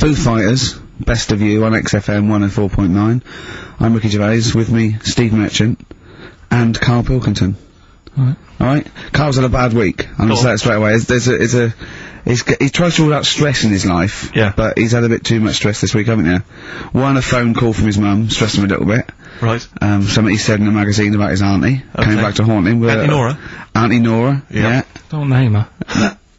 Foo Fighters, Best of You on XFM 104.9. I'm Ricky Gervais, with me, Steve Merchant, and Karl Pilkington. Right. Alright? Karl's had a bad week. I'm gonna say it straight away. There's, there's a, it's a, he's, he tries to rule out stress in his life. Yeah. But he's had a bit too much stress this week, haven't you? One, a phone call from his mum, stressed him a little bit. Right. Um, something he said in a magazine about his auntie. Came Okay. back to haunt him. Auntie Nora? Auntie Nora. Yeah. yeah. Don't name her.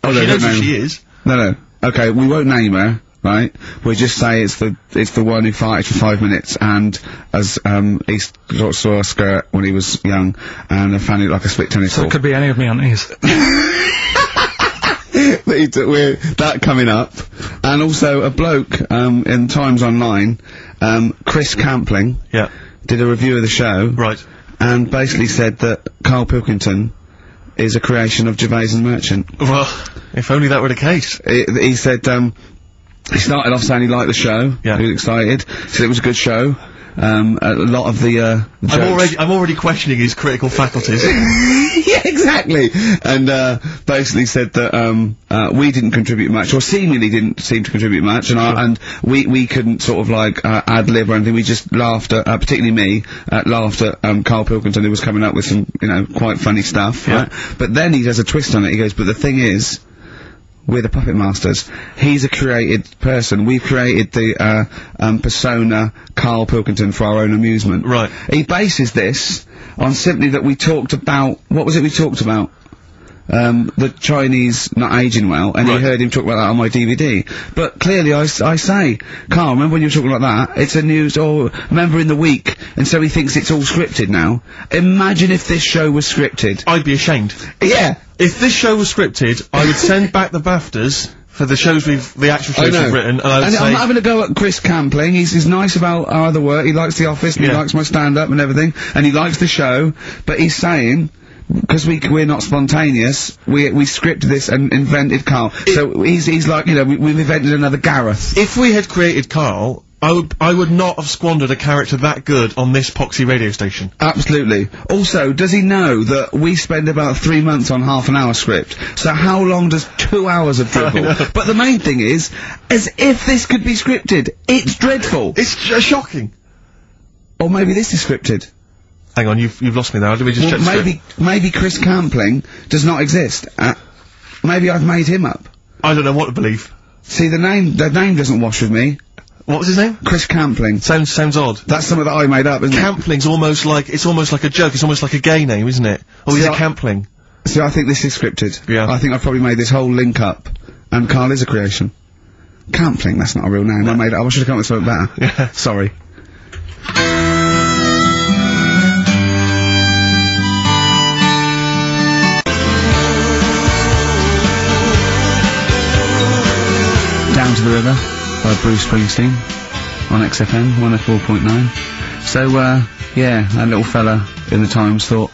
Oh, she no, knows who she is. No, no. Okay, we won't name her, right? We'll just say it's the it's the one who farted for five minutes and as um he saw a skirt when he was young and I found it like a split tennis So ball. it could be any of me aunties. We're- that coming up, and also a bloke um in Times Online, um Chris Campling Yeah. did a review of the show Right. and basically said that Karl Pilkington is a creation of Gervais and Merchant. Well, if only that were the case. he, he said um, he started off saying he liked the show. Yeah. He was excited. Said it was a good show. Um, a lot of the. Uh, the I'm already, I'm already questioning his critical faculties. yeah, exactly. And uh, basically said that um, uh, we didn't contribute much, or seemingly didn't seem to contribute much, and I, and we we couldn't sort of like uh, ad lib or anything. We just laughed at, uh, particularly me, uh, laughed at um, Karl Pilkington, who was coming up with some you know quite funny stuff. Yeah. Right? But then he does a twist on it. He goes, but the thing is. We're the puppet masters. He's a created person. We've created the uh, um, persona Karl Pilkington for our own amusement. Right. He bases this on simply that we talked about what was it we talked about? Um, the Chinese not aging well, and Right. heard him talk about that on my DVD. But clearly, I say, Karl, remember when you were talking about that? It's a news or remember in the week, and so he thinks it's all scripted now. Imagine if this show was scripted. I'd be ashamed. Yeah, If this show was scripted, I would send back the BAFTAs for the shows we've, the actual I shows we've written, and I would And I'm not having a go at Chris Campling. He's, he's nice about our other work. He likes The Office and he likes my stand-up and everything, and he likes the show. But he's saying. Because we we're not spontaneous, we we scripted this and invented Karl. so he's he's like you know we, we've invented another Gareth. if we had created Karl, I would, I would not have squandered a character that good on this poxy radio station. Absolutely. Also, does he know that we spend about three months on half an hour script? So how long does two hours of dribble? But the main thing is, as if this could be scripted, it's dreadful. It's sh- shocking. or maybe this is scripted. Hang on, you've, you've lost me now. Let me just Well, check maybe maybe Chris Campling does not exist. Uh, maybe I've made him up. I don't know what to believe. See, the name the name doesn't wash with me. What was his name? Chris Campling. Sounds, sounds odd. That's something that I made up, isn't Campling's almost like, it's almost like a joke, it's almost like a gay name, isn't it? Oh, he's See, a I- Campling. it? See, I think this is scripted. Yeah. I think I've probably made this whole link up, and Karl is a creation. Campling, that's not a real name. I made it. I should have come up with something better. Yeah. Sorry. Down to the River by Bruce Springsteen on XFM 104.9. So, uh, yeah, that little fella in the Times thought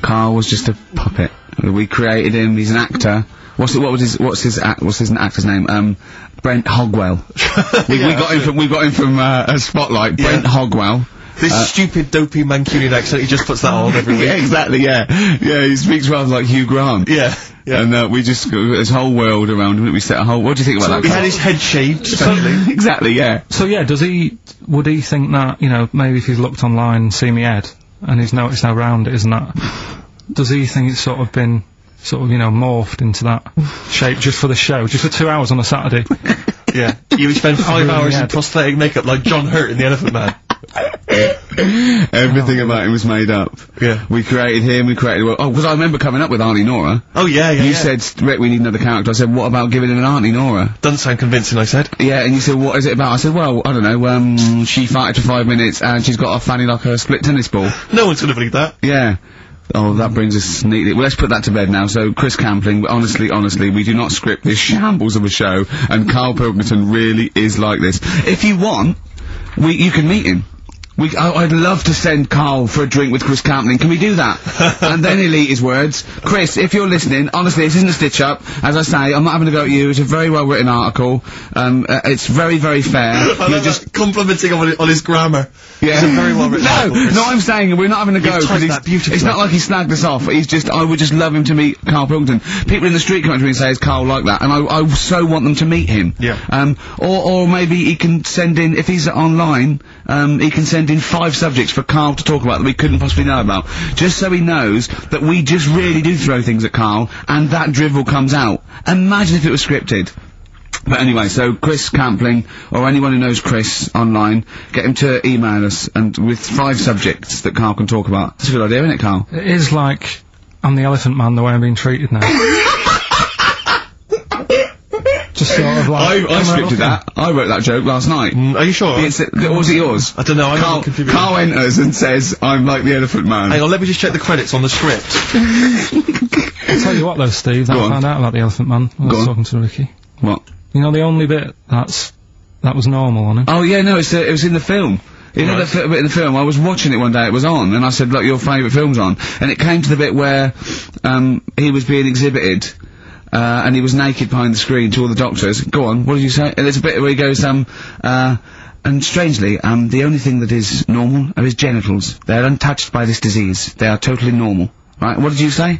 Karl was just a puppet. We created him, he's an actor. What's it, what was his, what's his, act, what's his actor's name? Um, Brent Hogwell. we, we got him from, we got him from, uh, a spotlight. Brent Yeah. Hogwell. This stupid, dopey Mancunian accent, he just puts that on every Yeah, exactly, yeah. Yeah, he speaks rather like Hugh Grant. Yeah, yeah. And, uh, we just, got this whole world around him, we set a whole, what do you think about that? he had his head shaved, especially. exactly, yeah. So yeah, does he, would he think that, you know, maybe if he's looked online and seen me head, and he's noticed how round it is and that, does he think it's sort of been, sort of, you know, morphed into that shape just for the show, just for two hours on a Saturday? yeah. You would spend five hours in prosthetic makeup like John Hurt in The Elephant Man. Everything about him was made up. Yeah. We created him, we created, well, oh, because I remember coming up with Auntie Nora. Oh, yeah, yeah, You yeah. said, Rick, we need another character. I said, what about giving him an Auntie Nora? Doesn't sound convincing, I said. Yeah, and you said, what is it about? I said, well, I don't know, um, she farted for five minutes and she's got a fanny like a split tennis ball. No one's gonna believe that. Yeah. Oh, that brings us neatly. Well, let's put that to bed now. So, Chris Campling, honestly, honestly, we do not script this shambles of a show, and Karl Pilkington really is like this. If you want, we, you can meet him. We, I, I'd love to send Karl for a drink with Chris Campling. Can we do that? and then he'll eat his words. Chris, if you're listening, honestly, this isn't a stitch up. As I say, I'm not having to go at you. It's a very well written article. Um, uh, it's very, very fair. You're just complimenting on, on his grammar. yeah. It's a very well written no, article, no, I'm saying we're not having a go. You've 'cause typed that beautifully. It's not like he snagged us off. He's just, I would just love him to meet Karl Pilkington. People in the street come up to me and say, is Karl like that? And I, I so want them to meet him. Yeah. Um, or, or maybe he can send in, if he's online, um, he can send in five subjects for Karl to talk about that we couldn't possibly know about. Just so he knows that we just really do throw things at Karl, and that drivel comes out. Imagine if it was scripted. But anyway, so Chris Campling, or anyone who knows Chris online, get him to email us and with five subjects that Karl can talk about. That's a good idea, isn't it, Karl? It is like I'm the elephant man the way I'm being treated now. Just sort of like. I, I scripted that. I wrote that joke last night. Mm, are you sure? It's, or was it yours? I don't know, I haven't Karl. Karl enters and says, I'm like the elephant man. Hang on, let me just check the credits on the script. I'll tell you what though, Steve, that Go I on. found out about the elephant man when I Go was on. talking to Ricky. What? You know the only bit that's that was normal on him. Oh yeah, no, it's, uh, it was in the film. You know Right. that bit in the film? I was watching it one day, it was on, and I said, look, your favourite film's on. And it came to the bit where, um, he was being exhibited, uh, and he was naked behind the screen to all the doctors. Go on, what did you say? And there's a bit where he goes, um, uh, and strangely, um, the only thing that is normal are his genitals. They're untouched by this disease. They are totally normal. Right, what did you say?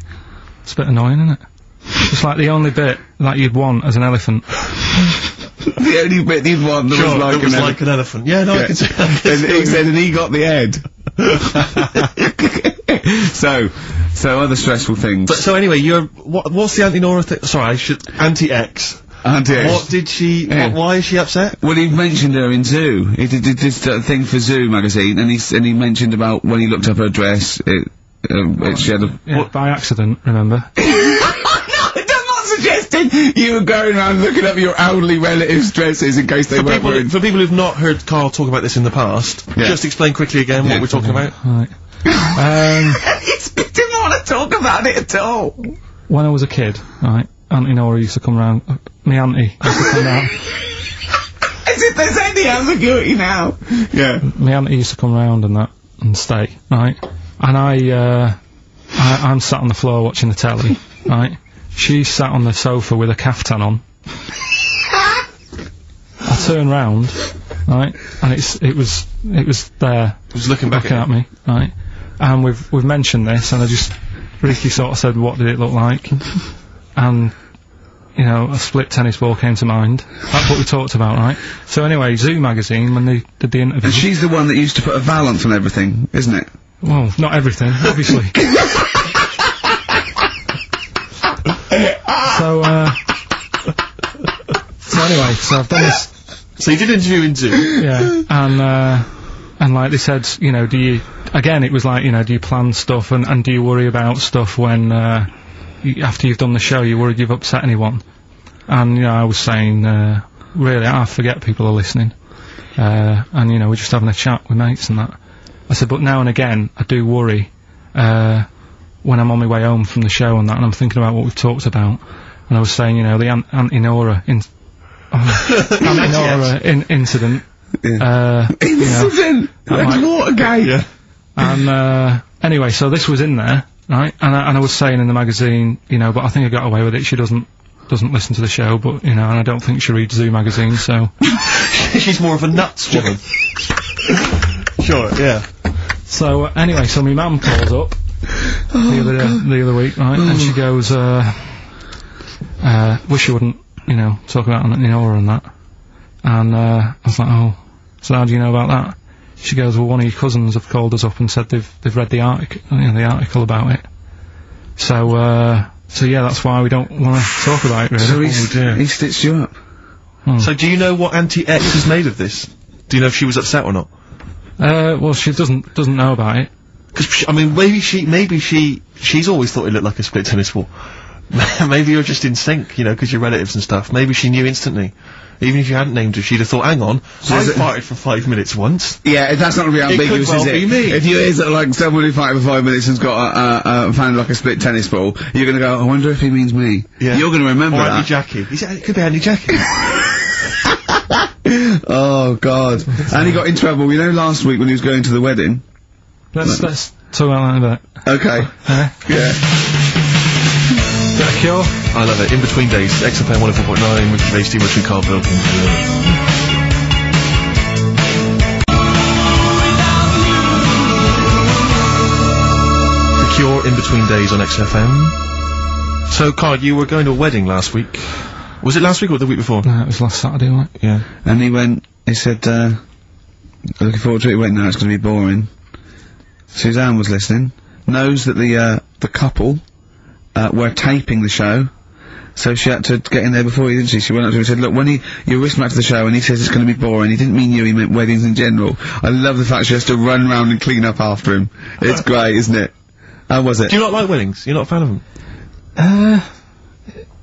It's a bit annoying, isn't it? It's like the only bit that you'd want as an elephant. the only bit you'd want that Sure, was like it was an like an elephant. Yeah, no, I Yeah. can see. I can and see he said, and he got the head. so, so other stressful things. But so anyway, you're what? What's the anti-Nora thing? Sorry, I should anti-X. Auntie What did she? Yeah. What, why is she upset? Well, he mentioned her in Zoo. He did, did this uh, thing for Zoo magazine, and he and he mentioned about when he looked up her dress. It, um, it, she had a. Yeah, by accident, remember? I'm not suggesting you were going around looking up your elderly relatives' dresses in case they For weren't people, wearing. for people who've not heard Karl talk about this in the past, Yeah. just explain quickly again Yeah. what we're talking about. Right. Um, he didn't want to talk about it at all. when I was a kid, right, Auntie Nora used to come round. Uh, me auntie used to come round. As if there's any ambiguity now. Yeah. my auntie used to come round and that and stay, right? And I, uh, I, I'm sat on the floor watching the telly, right? She's sat on the sofa with a caftan on. I turn round, right, and it's it was it was there Just looking back looking at at me, right? And we've we've mentioned this, and I just Ricky sort of said, "What did it look like?" And you know, a split tennis ball came to mind. That's what we talked about, right? So anyway, Zoo magazine when they did the interview. And she's the one that used to put a valance on everything, isn't it? Well, not everything, obviously. so, uh, so anyway, so I've done this, So you did interview in Zoo. yeah, and, uh, and like they said, you know, do you, again, it was like, you know, do you plan stuff and, and do you worry about stuff when, uh, you, after you've done the show, you're worried you've upset anyone? And, you know, I was saying, uh, really, I forget people are listening. Uh, and, you know, we're just having a chat with mates and that. I said, but now and again, I do worry, uh, when I'm on my way home from the show and that, and I'm thinking about what we've talked about. And I was saying, you know, the Aunt, Auntie Nora, in, oh, Auntie Nora in, incident, uh, you know, Incident! Like might- Watergate! Yeah. and uh, anyway, so this was in there, right? And I, and I was saying in the magazine, you know, but I think I got away with it. She doesn't doesn't listen to the show, but you know, and I don't think she reads Zoo magazine, so She's more of a nuts woman. sure. Yeah. so uh, anyway, so my mum calls up the other the other week, right? And she goes, uh, uh, wish you wouldn't, you know, talk about Auntie Nora and that. And uh, I was like, oh, so how do you know about that? She goes, well, one of your cousins have called us up and said they've they've read the article, you know, the article about it. So, uh, so yeah, that's why we don't want to talk about it really. So he's, Oh, he stitched you up. So do you know what anti-X has made of this? Do you know if she was upset or not? Uh, well, she doesn't doesn't know about it. Because I mean, maybe she, maybe she, she's always thought it looked like a split tennis ball. maybe you're just in sync, you know, because you're relatives and stuff. Maybe she knew instantly. Even if you hadn't named her, she'd have thought, "Hang on, I is it- farted for five minutes once." Yeah, if that's not going to be could ambiguous, well is it? be me. If you hear sort of like someone who fighted for five minutes and's got a, a, a found like a split tennis ball, you're going to go, I wonder if he means me. Yeah. You're going to remember Or that. Auntie Jackie. Is it, it could be Auntie Jackie. oh God! And he got in trouble. You know, last week when he was going to the wedding. Let's let's talk about that in a bit. Okay. Uh-huh. Yeah. Yeah. Is that a cure? I love it. In between days, XFM 104.9, Richard Ray, Steve Richard, Carl Wilkins. The Cure in between days on XFM. So, Karl, you were going to a wedding last week. Was it last week or the week before? No, it was last Saturday, wasn't? Yeah. And he went. He said, uh, "Looking forward to it." He went, "No, it's going to be boring." Suzanne was listening. Knows that the uh, the couple uh, were taping the show. So she had to get in there before he, didn't she? She went up to him and said, look, when he, you're listening back to the show and he says it's going to be boring, he didn't mean you, he meant weddings in general. I love the fact she has to run round and clean up after him. It's great, isn't it? How was it? Do you not like weddings? You're not a fan of them? Uh,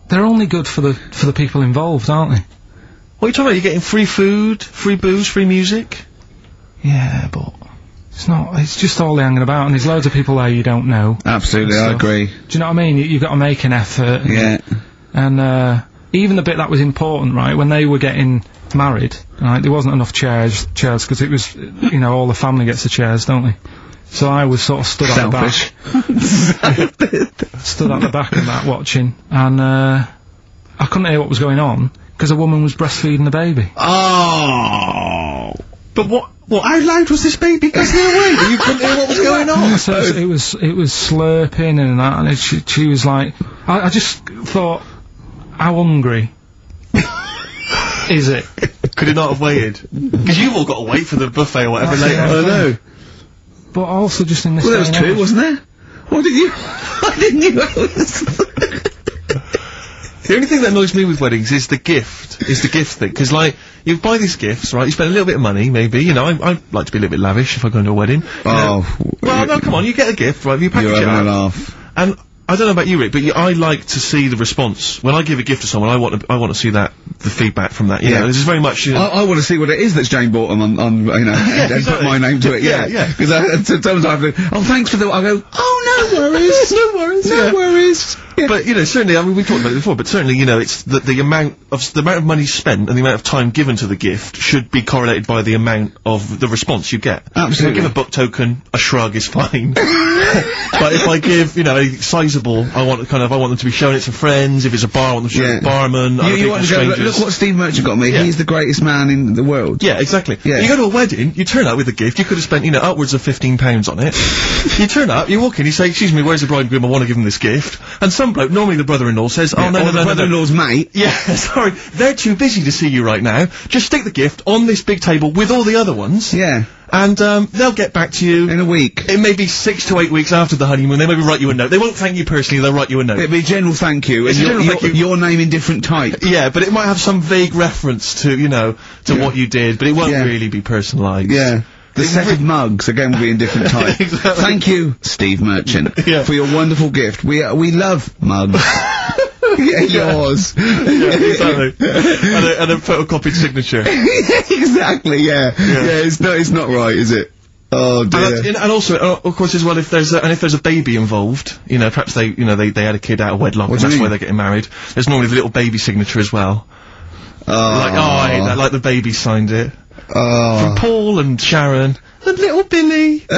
they're only good for the for the people involved, aren't they? What are you talking about? You're getting free food, free booze, free music? Yeah, but it's not. It's just all the hanging about, and there's loads of people there you don't know. Absolutely, I agree. Do you know what I mean? You, you've got to make an effort. and- Yeah. And uh, even the bit that was important, right? When they were getting married, right? There wasn't enough chairs, chairs because it was, you know, all the family gets the chairs, don't they? So I was sort of stood at the back, Selfish. stood at the back of that watching, and uh, I couldn't hear what was going on because a woman was breastfeeding the baby. oh. But what, what, how loud was this baby guzzling away? You couldn't hear what was going on? So it was, it was slurping and that, and it, she, she was like, I, I just thought, how hungry is it? Could it not have waited? Because you've all got to wait for the buffet or whatever later. I know. But also just in this. Well, there was two, wasn't there? Why didn't you? Why didn't you? The only thing that annoys me with weddings is the gift. Is the gift thing. Because, like, you buy these gifts, right? You spend a little bit of money, maybe. You know, I, I like to be a little bit lavish if I go to a wedding. you know. Oh, Well, no, come on. You get a gift, right? You package You're it up. laugh. And I don't know about you, Rick, but you, I like to see the response. When I give a gift to someone, I want to, I want to see that, the feedback from that. You Yeah. know, this is very much, you know, I, I want to see what it is that's Jane Boughton on, on you know, and, and put my name to it. Yeah, Yeah, yeah. Because I, uh, sometimes I have to. Oh, thanks for the. I go. Oh, no worries. no worries. no yeah. worries. Yeah. But you know, certainly, I mean, we've talked about it before. But certainly, you know, it's that the amount of the amount of money spent and the amount of time given to the gift should be correlated by the amount of the response you get. Absolutely. If I give a book token, a shrug is fine. but if I give, you know, a sizable, I want kind of, I want them to be showing it to friends. If it's a bar, I want them to show it to Yeah. the barman. you, you want to go, look, look what Steve Merchant got me. Yeah. He's the greatest man in the world. Yeah, exactly. Yeah. You go to a wedding, you turn up with a gift, you could have spent, you know, upwards of £15 pounds on it. you turn up, you walk in, you say, excuse me, where's the bride and groom, I want to give them this gift. And some bloke, normally the brother-in-law, says, oh, no, or no, the no, no, no. brother-in-law's mate. Yeah, sorry, they're too busy to see you right now. Just stick the gift on this big table with all the other ones, Yeah. and um, they'll get back to you. In a week. It may be six to eight weeks after the honeymoon. They maybe write you a note. They won't thank you personally. They'll write you a note. It'd be a general thank you, and It's a your, general your, thank you. your name in different type. yeah, but it might have some vague reference to you know to Yeah. what you did, but it won't Yeah. really be personalised. Yeah. The set of mugs again will be in different type. Exactly. Thank you, Steve Merchant, Yeah. for your wonderful gift. We uh, we love mugs. yeah, yours. Yeah, exactly. and, a, and a photocopied signature. exactly. Yeah. yeah. It's not. It's not right, is it? Oh And, dear. and and also, uh, of course, as well, if there's a, and if there's a baby involved, you know, perhaps they, you know, they, they had a kid out of wedlock, and that's why they're getting married. There's normally the little baby signature as well. oh, Like, oh, I hate that, like the baby signed it. Oh. From Paul and Sharon and little Billy.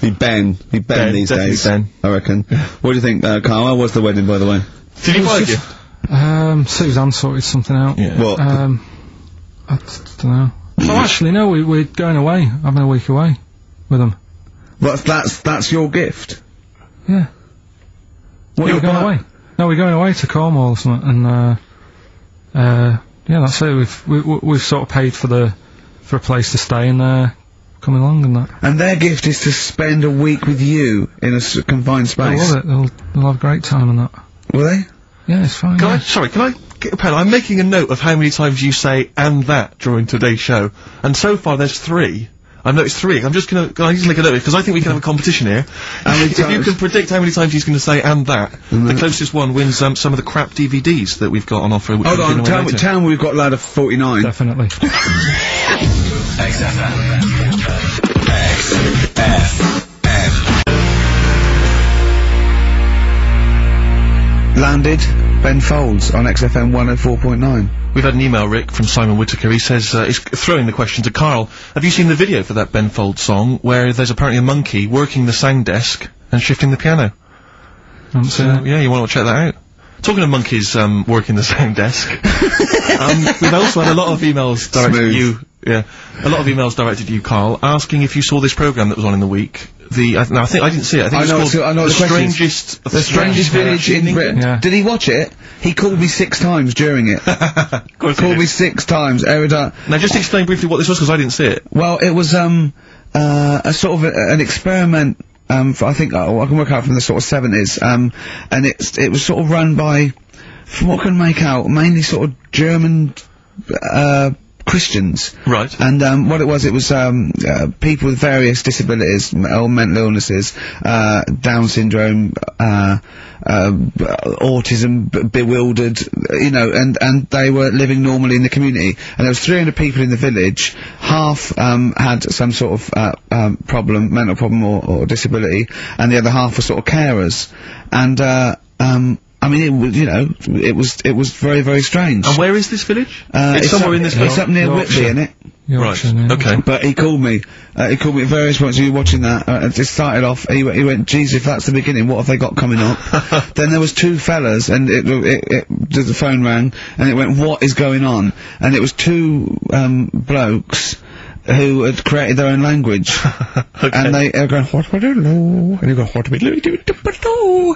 Be Ben. Be Ben, Ben, these days. Ben. I reckon. What do you think, uh, Karl? How was the wedding, by the way? Did you It was buy a just- gift? Um, Suzanne sorted something out. Yeah. What? Um, I don't know. Oh, actually, no, we, we're going away, having a week away with them. But that's that's your gift. Yeah. What yeah, you we're going away. No, we're going away to Cornwall or something, and, uh, uh, yeah, that's it. We've, we, we- we've sort of paid for the, for a place to stay and, uh, coming along and that. And their gift is to spend a week with you in a confined They'll space. love it. They'll, they'll have a great time and that. Will they? Yeah, it's fine. Can I, sorry, can I get a pen? I'm making a note of how many times you say and that during today's show. And so far there's three. I've noticed three. I'm just gonna, can I just make a note because I think we can have a competition here. if you can predict how many times he's gonna say and that, Mm-hmm. the closest one wins um, some of the crap DVDs that we've got on offer. which Hold we'll give on, away tell me, later. tell me we've got a Ladder 49. Definitely. Landed Ben Folds on XFM 104.9. We've had an email, Rick, from Simon Whitaker. He says, uh, he's throwing the question to Karl. Have you seen the video for that Ben Folds song where there's apparently a monkey working the sound desk and shifting the piano? Haven't So, yeah, you want to check that out. Talking of monkeys um, working the sound desk, um, we've also had a lot of emails directed at you. Yeah, a lot of emails directed to you, Karl, asking if you saw this program that was on in the week. The I, no, I think I didn't see it. I think I it's know called it's- I know the the strangest, The strangest village in Britain. Yeah. Did he watch it? He called me six times during it. of course it called me six times. Erudite. Now, just explain briefly what this was because I didn't see it. Well, it was um uh, a sort of a, an experiment. Um, for, I think oh, I can work out from the sort of seventies. Um, and it's it was sort of run by, from what I can make out, mainly sort of German uh, Christians. Right. And um, what it was, it was um, uh, people with various disabilities or mental illnesses, uh, Down syndrome, uh, uh, autism, b- bewildered, you know, and, and they were living normally in the community. And there was 300 people in the village. Half um, had some sort of uh, um, problem, mental problem or, or disability, and the other half were sort of carers. And uh, um, I mean, it was, you know, it was it was very very strange. And where is this village? Uh, it's, somewhere up, in this It's up near Yorkshire. Whitby, innit? Yorkshire, Right. yeah. Okay. But he called me. Uh, he called me at various points. You were watching that. Uh, it just started off. He, went- he went, "Geez, if that's the beginning, what have they got coming up?" then there was two fellas, and it, it, it, the phone rang, and it went, "What is going on?" And it was two um, blokes who had created their own language, Okay. and they are going, "What do know?" And you go, "What do we do?"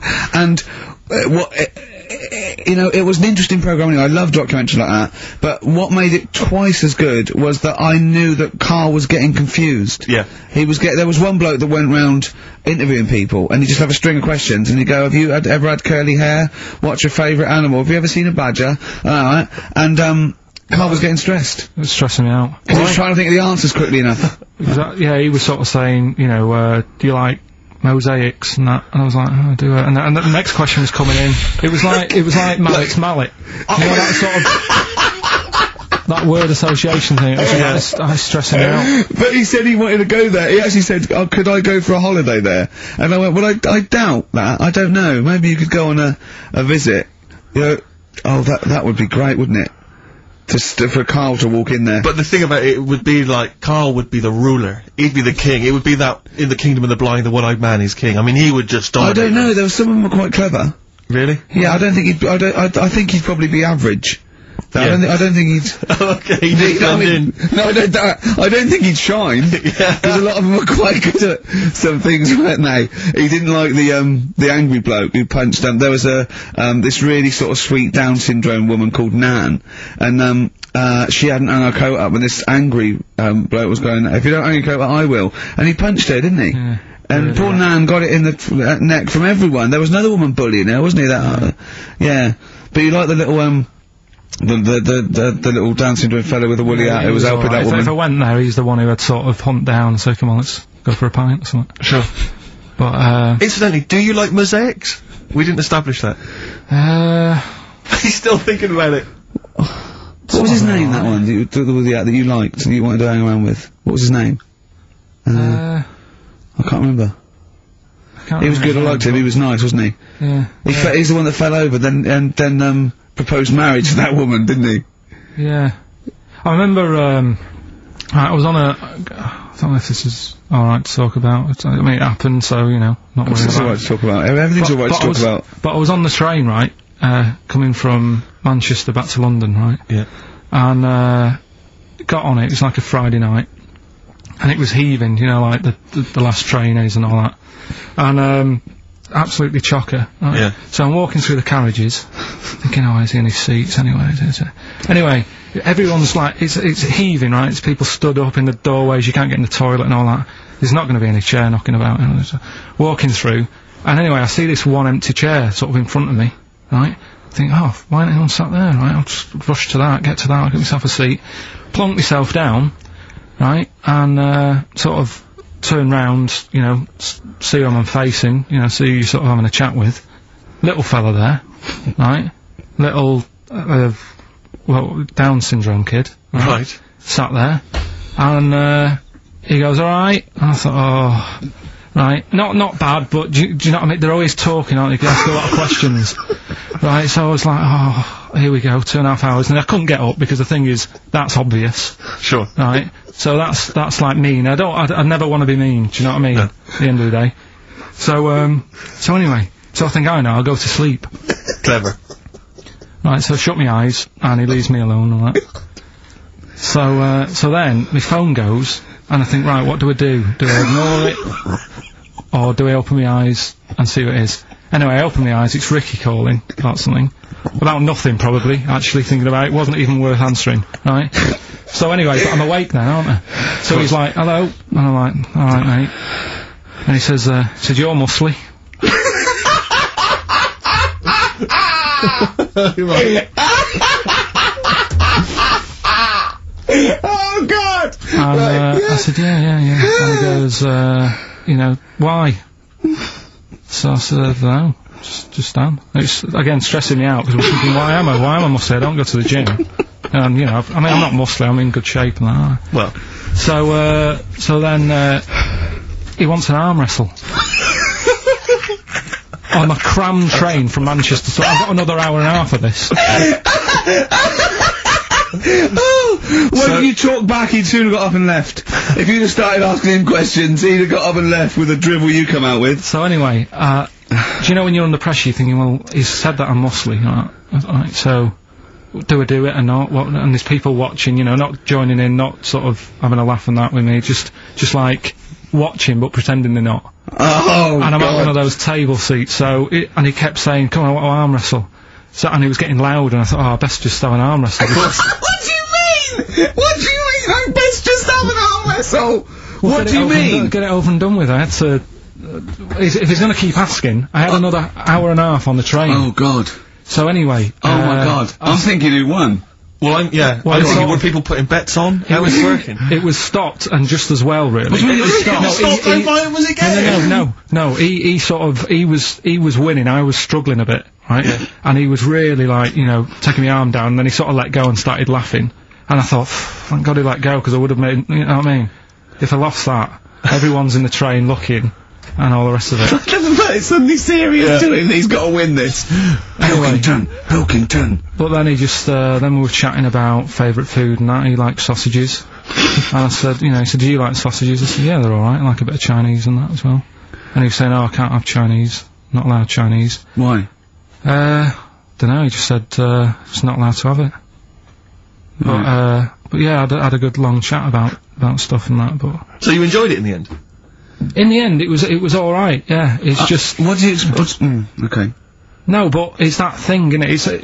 And uh, what. Uh, you know, it was an interesting program. Anyway. I love documentaries like that. But what made it twice as good was that I knew that Karl was getting confused. Yeah. He was get. There was one bloke that went round interviewing people, and he just have a string of questions, and he'd go, "Have you had, ever had curly hair? What's your favourite animal? Have you ever seen a badger?" All right. And um, Karl was getting stressed It was stressing me out. because he was trying to think of the answers quickly enough. That- yeah, he was sort of saying, you know, uh, do you like mosaics and that? And I was like, oh, I do it. And, th- and the next question was coming in. It was like, it was like Mallett's Mallet. You know, that sort of, that word association thing. It was Yeah. just, I was stressing out. But he said he wanted to go there. He actually said, oh, "Could I go for a holiday there?" And I went, "Well, I, I doubt that. I don't know. Maybe you could go on a, a visit." You know, oh, that that would be great, wouldn't it? Just for Karl to walk in there. But the thing about it would be like Karl would be the ruler. He'd be the king. It would be that in the kingdom of the blind, the one-eyed man is king. I mean, he would just die. I don't know. There was some of them were quite clever. Really? Yeah, I don't think he'd. I don't. I, I think he'd probably be average. I Yeah. don't. Think, I don't think he'd. okay, he just I mean, no, I don't, I don't think he'd shine. Yeah. Because a lot of them were quite good at some things, weren't they? He didn't like the, um, the angry bloke who punched him. There was a, um, this really sort of sweet Down syndrome woman called Nan. And, um, uh, she hadn't hung her coat up and this angry, um, bloke was going, if you don't hang your coat up, I will. And he punched her, didn't he? Yeah. And poor Nan got it in the uh, neck from everyone. There was another woman bullying her, wasn't he? That, uh, yeah. But you like the little, um, the, the, the, the, the little dancing syndrome fellow with the woolly hat He who was helping alright. that If- woman. If I went there, he's the one who had sort of humped down and said, come on, let's go for a pint or something. Sure. But, uh, Incidentally, do you like mosaics? We didn't establish that. uh, He's still thinking about it. What was his name, that one, that you, the, the, the, that you liked and you wanted to hang around with? What was his name? Uh, uh, I can't remember. I can't He was good, I liked him, he was nice, wasn't he? Yeah. he fe- he's the one that fell over, then, and then, um, proposed marriage to that woman, didn't he? Yeah. I remember, um, I was on a, I don't know if this is alright to talk about. I mean, it happened, so, you know, not worried about alright to talk about. Everything's But- alright to I talk was- about. But I was on the train, right, uh, coming from Manchester back to London, right? Yeah. And, uh, got on it, it was like a Friday night. And it was heaving, you know, like the, the, the last train is and all that. And, um, absolutely chocker. Right? Yeah. So I'm walking through the carriages, thinking, oh, is there any seats anyway? Anyway, everyone's like, it's, it's heaving, right? It's people stood up in the doorways, you can't get in the toilet and all that. There's not going to be any chair knocking about. You know, so walking through, and anyway, I see this one empty chair sort of in front of me, right? I think, oh, why ain't anyone sat there, right? I'll just rush to that, get to that, I'll get myself a seat, plonk myself down, right? And, uh, sort of turn round, you know, s- see who I'm facing, you know, see who you're sort of having a chat with. Little fella there, right? Little, uh, well, Down syndrome kid, right? Right. Sat there, and, uh, he goes, alright? And I thought, oh. Right, not not bad, but do, you- do you know what I mean? They're always talking, aren't they? Ask a lot of questions. Right, so I was like, oh, here we go, two and a half hours, and I couldn't get up because the thing is, that's obvious, Sure. right? So that's that's like mean. I don't, I, I never want to be mean. Do you know what I mean? No. At the end of the day. So um, so anyway, so I think I know. I'll go to sleep. Clever. Right, so I shut my eyes, and he leaves me alone and that. So, uh, so then, my phone goes, and I think, right, what do I do? Do I ignore it? Or do I open my eyes and see what it is? Anyway, I open my eyes, it's Ricky calling about something. About nothing, probably, actually thinking about it. wasn't even worth answering, right? So anyway, but I'm awake now, aren't I? So he's like, hello? And I'm like, alright, mate. And he says, uh, he said, you're muscly. oh God! And uh, I said, yeah, yeah, yeah. And he goes, uh, you know, why? So I said, no, just, just Dan. It's, again, stressing me out because I'm thinking, why am I? Why am I muscly? I don't go to the gym. And, you know, I mean, I'm not muscly, I'm in good shape and that. Well, So, uh, so then, uh, he wants an arm wrestle. On a cram train from Manchester, so I've got another hour and a half of this. Oh, when So- you talk back, he'd soon have got up and left. If you'd have started asking him questions, he'd have got up and left with the drivel you come out with. So anyway, uh, do you know when you're under pressure, you're thinking, well, he's said that I'm muscly, right? right so, do I do it or not? What, and there's people watching, you know, not joining in, not sort of having a laugh and that with me, just, just like watching but pretending they're not. Oh, and I'm at one of those table seats, so, it, and he kept saying, come on, I want to arm wrestle. So, and he was getting loud, and I thought, oh, I best just have an arm wrestle. what do you mean? What do you mean? I best just have an arm wrestle. What do you mean? get it over and done with. I had to. Uh, if he's going to keep asking, I had another hour and a half on the train. Oh God. So anyway. Oh my uh, God. I I'm thinking who won. Well, I'm yeah. Well, I'm it's were people putting bets on? How was it working? It was stopped and just as well, really. Do it was stopped? No, Stopped, he- he- was it no, no, no, no, no. He, he sort of, he was, he was winning. I was struggling a bit, right? And he was really like, you know, taking my arm down. And then he sort of let go and started laughing. And I thought, thank God he let go because I would have made, you know what I mean? If I lost that, everyone's in the train looking, and all the rest of it. it's suddenly serious to him. He's got to win this. Anyway. Pilkington. Pilkington. But then he just, uh, then we were chatting about favourite food and that. He liked sausages. and I said, you know, he said, do you like sausages? I said, yeah, they're alright. I like a bit of Chinese and that as well. And he was saying, oh, I can't have Chinese. Not allowed Chinese. Why? Uh, dunno, he just said, uh, just not allowed to have it. But, uh, but yeah, I had, a- had a good long chat about, about stuff and that, but So you enjoyed it in the end? In the end, it was, it was alright, yeah. It's just, What do you? ex- What's, mm, okay. no, but it's that thing, innit? It's, uh,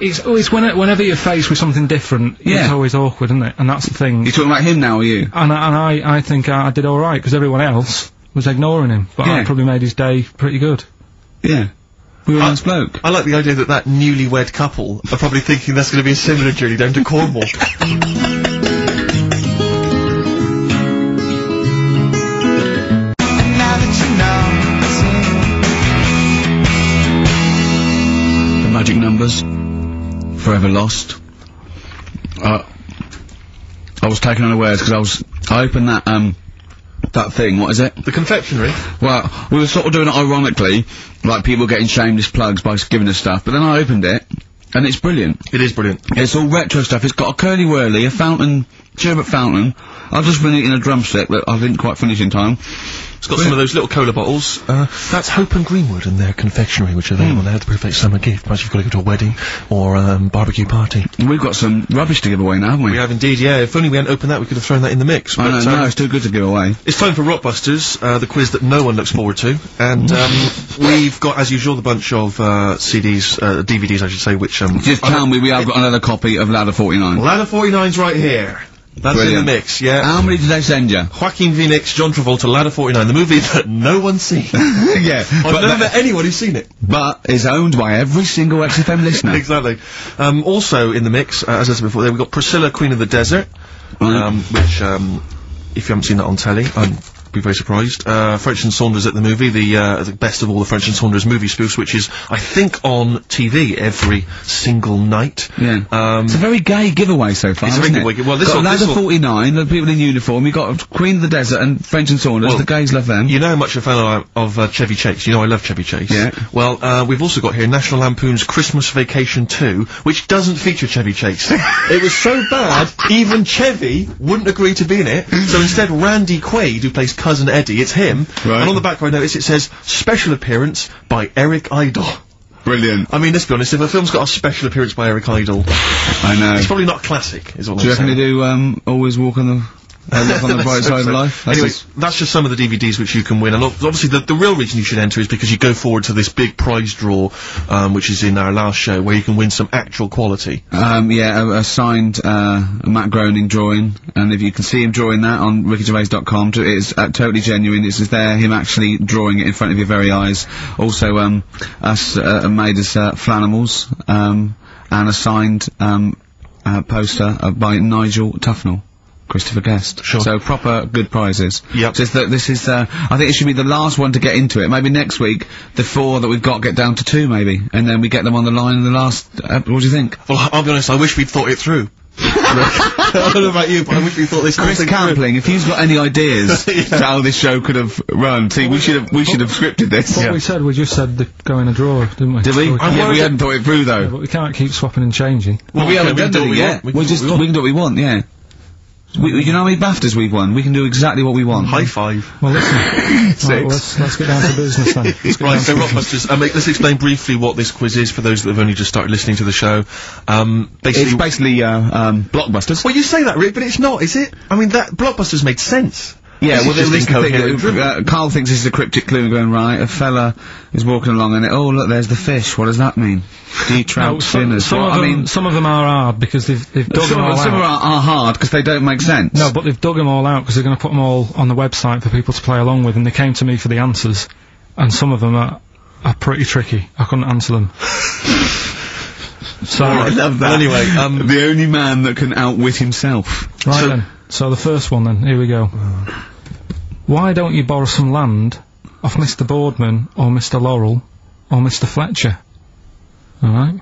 it's always, when, whenever you're faced with something different, Yeah. it's always awkward, isn't it? And that's the thing. You're talking about him now, are you? And, I- and I, I think I, I did all right because everyone else was ignoring him. But I Yeah. probably made his day pretty good. Yeah. We were a I- nice bloke. I like the idea that that newlywed couple are probably thinking that's going to be a similar journey down to Cornwall. magic numbers. Forever lost. Uh, I was taken unawares because I was. I opened that um. That thing, what is it? the confectionery. Well, we were sort of doing it ironically, like people getting shameless plugs by giving us stuff, but then I opened it, and it's brilliant. It is brilliant. It's all retro stuff. It's got a Curly Wurly, a fountain, sherbet fountain. I've just been eating a drumstick that I didn't quite finish in time. It's got some of those little cola bottles. Uh, that's Hope and Greenwood and their confectionery, which are available now. The perfect summer gift. Perhaps you've got to go to a wedding or um, barbecue party. We've got some rubbish to give away now, haven't we? We have indeed, yeah. If only we hadn't opened that, we could have thrown that in the mix. I know, But, no, um, it's too good to give away. It's time for Rockbusters, uh, the quiz that no one looks forward to, and um, we've got, as usual, the bunch of uh, CDs, uh, DVDs, I should say, which um, Just tell me we have got another copy of Ladder 49. Ladder 49's right here. That's in the mix, yeah. How many did they send you? Joaquin Phoenix, John Travolta, Ladder 49, the movie that no one's seen. yeah, I've but, never met anyone who's seen it. but is owned by every single XFM listener. exactly. Um, also in the mix, uh, as I said before, there we've got Priscilla, Queen of the Desert, Right. um, which, um, if you haven't seen that on telly, I'm Be very surprised. Uh, French and Saunders at the movie, the, uh, the best of all the French and Saunders movie spoofs, which is, I think, on TV every single night. Yeah. Um, It's a very gay giveaway so far. It's a very it? giveaway. Well, this got one- this 49, the people in uniform. you've got Queen of the Desert and French and Saunders. Well, the gays love them. You know how much a fan of uh, Chevy Chase. You know I love Chevy Chase. Yeah. Well, uh, we've also got here National Lampoon's Christmas Vacation 2, which doesn't feature Chevy Chase. it was so bad, even Chevy wouldn't agree to be in it. So instead, Randy Quaid, who plays Cousin Eddie, it's him. Right. And on the back I notice it says special appearance by Eric Idle. Brilliant. I mean, let's be honest. If a film's got a special appearance by Eric Idle, I know. it's probably not classic. Is what Do you I'm reckon they do um, always walk on the uh, on the bright Let's side of so. life? That's Anyway, just- that's just some of the DVDs which you can win, and obviously the, the real reason you should enter is because you go forward to this big prize draw, um, which is in our last show, where you can win some actual quality. Um, yeah, a, a signed uh, Matt Groening drawing, and if you can see him drawing that on rickygervais.com, t- it's uh, totally genuine. It's there, him actually drawing it in front of your very eyes. Also, um, us uh, made us uh, Flanimals, um, and a signed um, uh, poster uh, by Nigel Tufnel. Christopher Guest. Sure. So proper good prizes. Yep. Just that this is, uh, I think it should be the last one to get into it. Maybe next week, the four that we've got get down to two maybe, and then we get them on the line in the last, uh, what do you think? Well, I'll be honest, I wish we'd thought it through. I don't know about you, but I wish we thought this whole Chris through. Campling, if you've got any ideas Yeah. to how this show could have run, see, we should have we should have scripted this. What we said, we just said the go in a drawer, didn't we? Did we? So Yeah, we worried hadn't thought it through yeah, though. but we can't keep swapping and changing. Well, we okay, haven't we done it what we yet. We We just do we we can do what we want. Yeah. We, you know how many BAFTAs we've won? We can do exactly what we want. High five. Well, listen. right, Six. well, let's, let's get down to business then. Let's get Right, down so to business. Rockbusters, um, let's explain briefly what this quiz is for those that have only just started listening to the show. Um, basically, It's basically uh, um, blockbusters. well, you say that, Rick, but it's not, is it? I mean, that Blockbusters made sense. Yeah, This well, is this thing. Uh, Karl thinks this is a cryptic clue and going right. A fella is walking along and it, oh look, there's the fish. What does that mean? D No, trout some, some of I them, mean, some of them are hard because they've they've dug them all out. some are, are hard because they don't make sense. No, but they've dug them all out because they're going to put them all on the website for people to play along with, and they came to me for the answers, and some of them are are pretty tricky. I couldn't answer them. so I love that. Anyway, um, the only man that can outwit himself. right so- then. So the first one then. Here we go. Why don't you borrow some land off Mr. Boardman or Mr. Laurel or Mr. Fletcher? All right.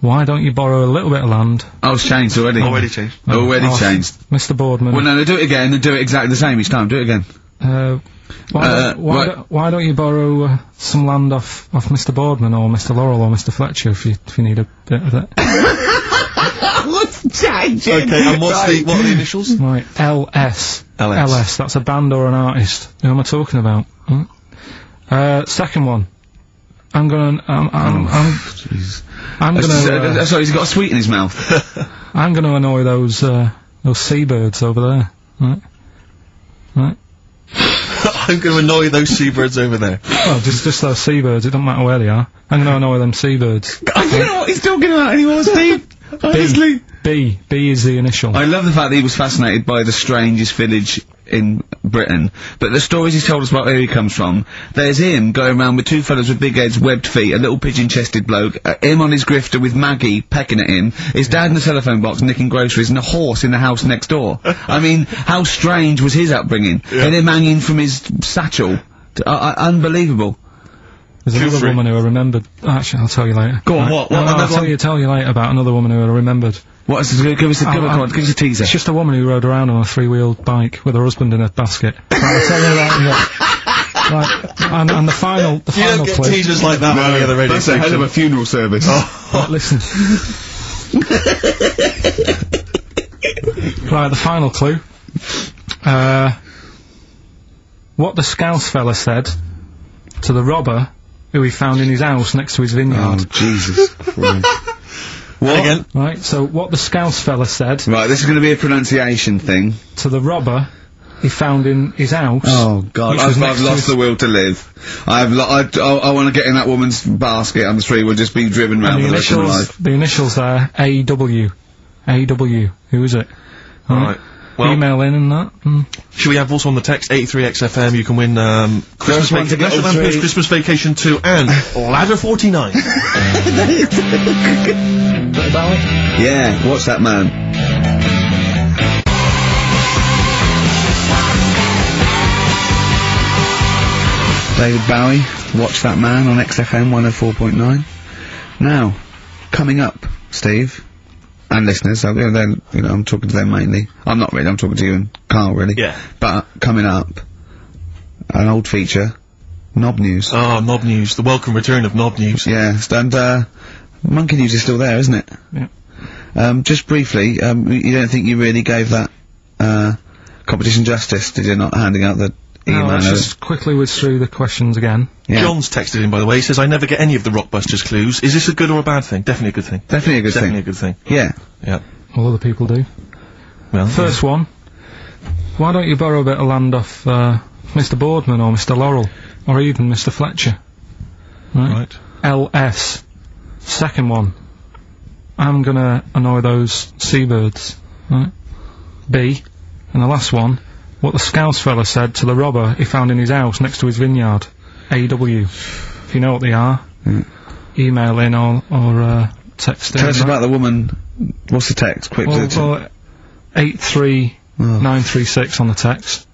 Why don't you borrow a little bit of land Oh, it's changed already. Already changed. Already off changed. Mr. Boardman? Well, no, no, do it again and do it exactly the same each time. Do it again. Uh, why, Uh, don't, why, what- don't, why don't you borrow uh, some land off, off Mr. Boardman or Mr. Laurel or Mr. Fletcher if you if you need a bit of it? What's? Okay, and what's the, what are the initials? right, LS. LS. LS, that's a band or an artist. Who am I talking about? Hmm? Uh, second one. I'm gonna, um, I'm, I'm, Jeez. I'm That's gonna, uh, uh, sorry, he's got a sweet in his mouth. I'm gonna annoy those, uh, those seabirds over there. Right? Right? I'm going to annoy those seabirds over there. Well, just, just those seabirds, it doesn't matter where they are. I'm gonna annoy them seabirds. I don't know what he's talking about anymore, Steve. Honestly. B. B is the initial. I love the fact that he was fascinated by the strangest village in Britain, but the stories he's told us about where he comes from, there's him going around with two fellas with big heads, webbed feet, a little pigeon-chested bloke, uh, him on his grifter with Maggie pecking at him, his dad in the telephone box nicking groceries, and a horse in the house next door. I mean, how strange was his upbringing? And him hanging from his satchel. Uh, uh, unbelievable. There's Feel another free. woman who I remembered. Actually, I'll tell you later. Go on, Right. what- what- no, I'll tell you, tell you later about another woman who I remembered. What is this? Give us a, give, I'll- a, come on, I'll- give us a teaser. It's just a woman who rode around on a three-wheeled bike with her husband in a basket. Right, I'll tell you that. Yeah. Right, and, and the final, the You final don't get clip. teasers like that on any other radio That's a hell of a funeral service. Right, listen. right, the final clue. Uh, what the Scouse fella said to the robber who he found in his house next to his vineyard. Oh, Jesus Christ. What? Again. Right, so what the Scouse fella said Right, this is going to be a pronunciation thing. to the robber he found in his house. Oh God, I've, I've lost the will to live. I've lo- I, I, I want to get in that woman's basket on the street. We'll just be driven round the the rest of my initials, life. the initials there, A-W. A-W. Who is it? Right. Well, Email in and that. Mm. should we have also on the text 83XFM? You can win um, Christmas, one to Vac- get National Lampoon's three. Christmas Vacation 2 and Ladder 49. Is that? Yeah, what's that man? David Bowie, Watch That Man on XFM 104.9. Now, coming up, Steve, and listeners, mean, then, you know, I'm talking to them mainly. I'm not really, I'm talking to you and Karl, really. Yeah. But, coming up, an old feature, Knob News. Oh, Knob News, the welcome return of Knob News. Yeah, and, uh, Monkey News is still there, isn't it? Yeah. Um, just briefly, um, you don't think you really gave that, uh, competition justice, did you, not handing out the email? Now, let's just quickly whiz through the questions again. yeah. John's texted in, by the way. He says, I never get any of the Rockbusters clues. Is this a good or a bad thing? Definitely a good thing. Definitely a good Definitely thing. Definitely a good thing. Yeah. Yeah. All other people do. Well, First one. Why don't you borrow a bit of land off uh, Mr. Boardman or Mr. Laurel or even Mr. Fletcher? Right. Right. LS. Second one. I'm gonna annoy those seabirds. Right. B. And the last one. What the Scouse fella said to the robber he found in his house next to his vineyard. AW. If you know what they are, Mm. email in or, or uh, text in. Tell us right? about the woman. What's the text? Quick. Well, to- well, eight three Oh. nine three six on the text.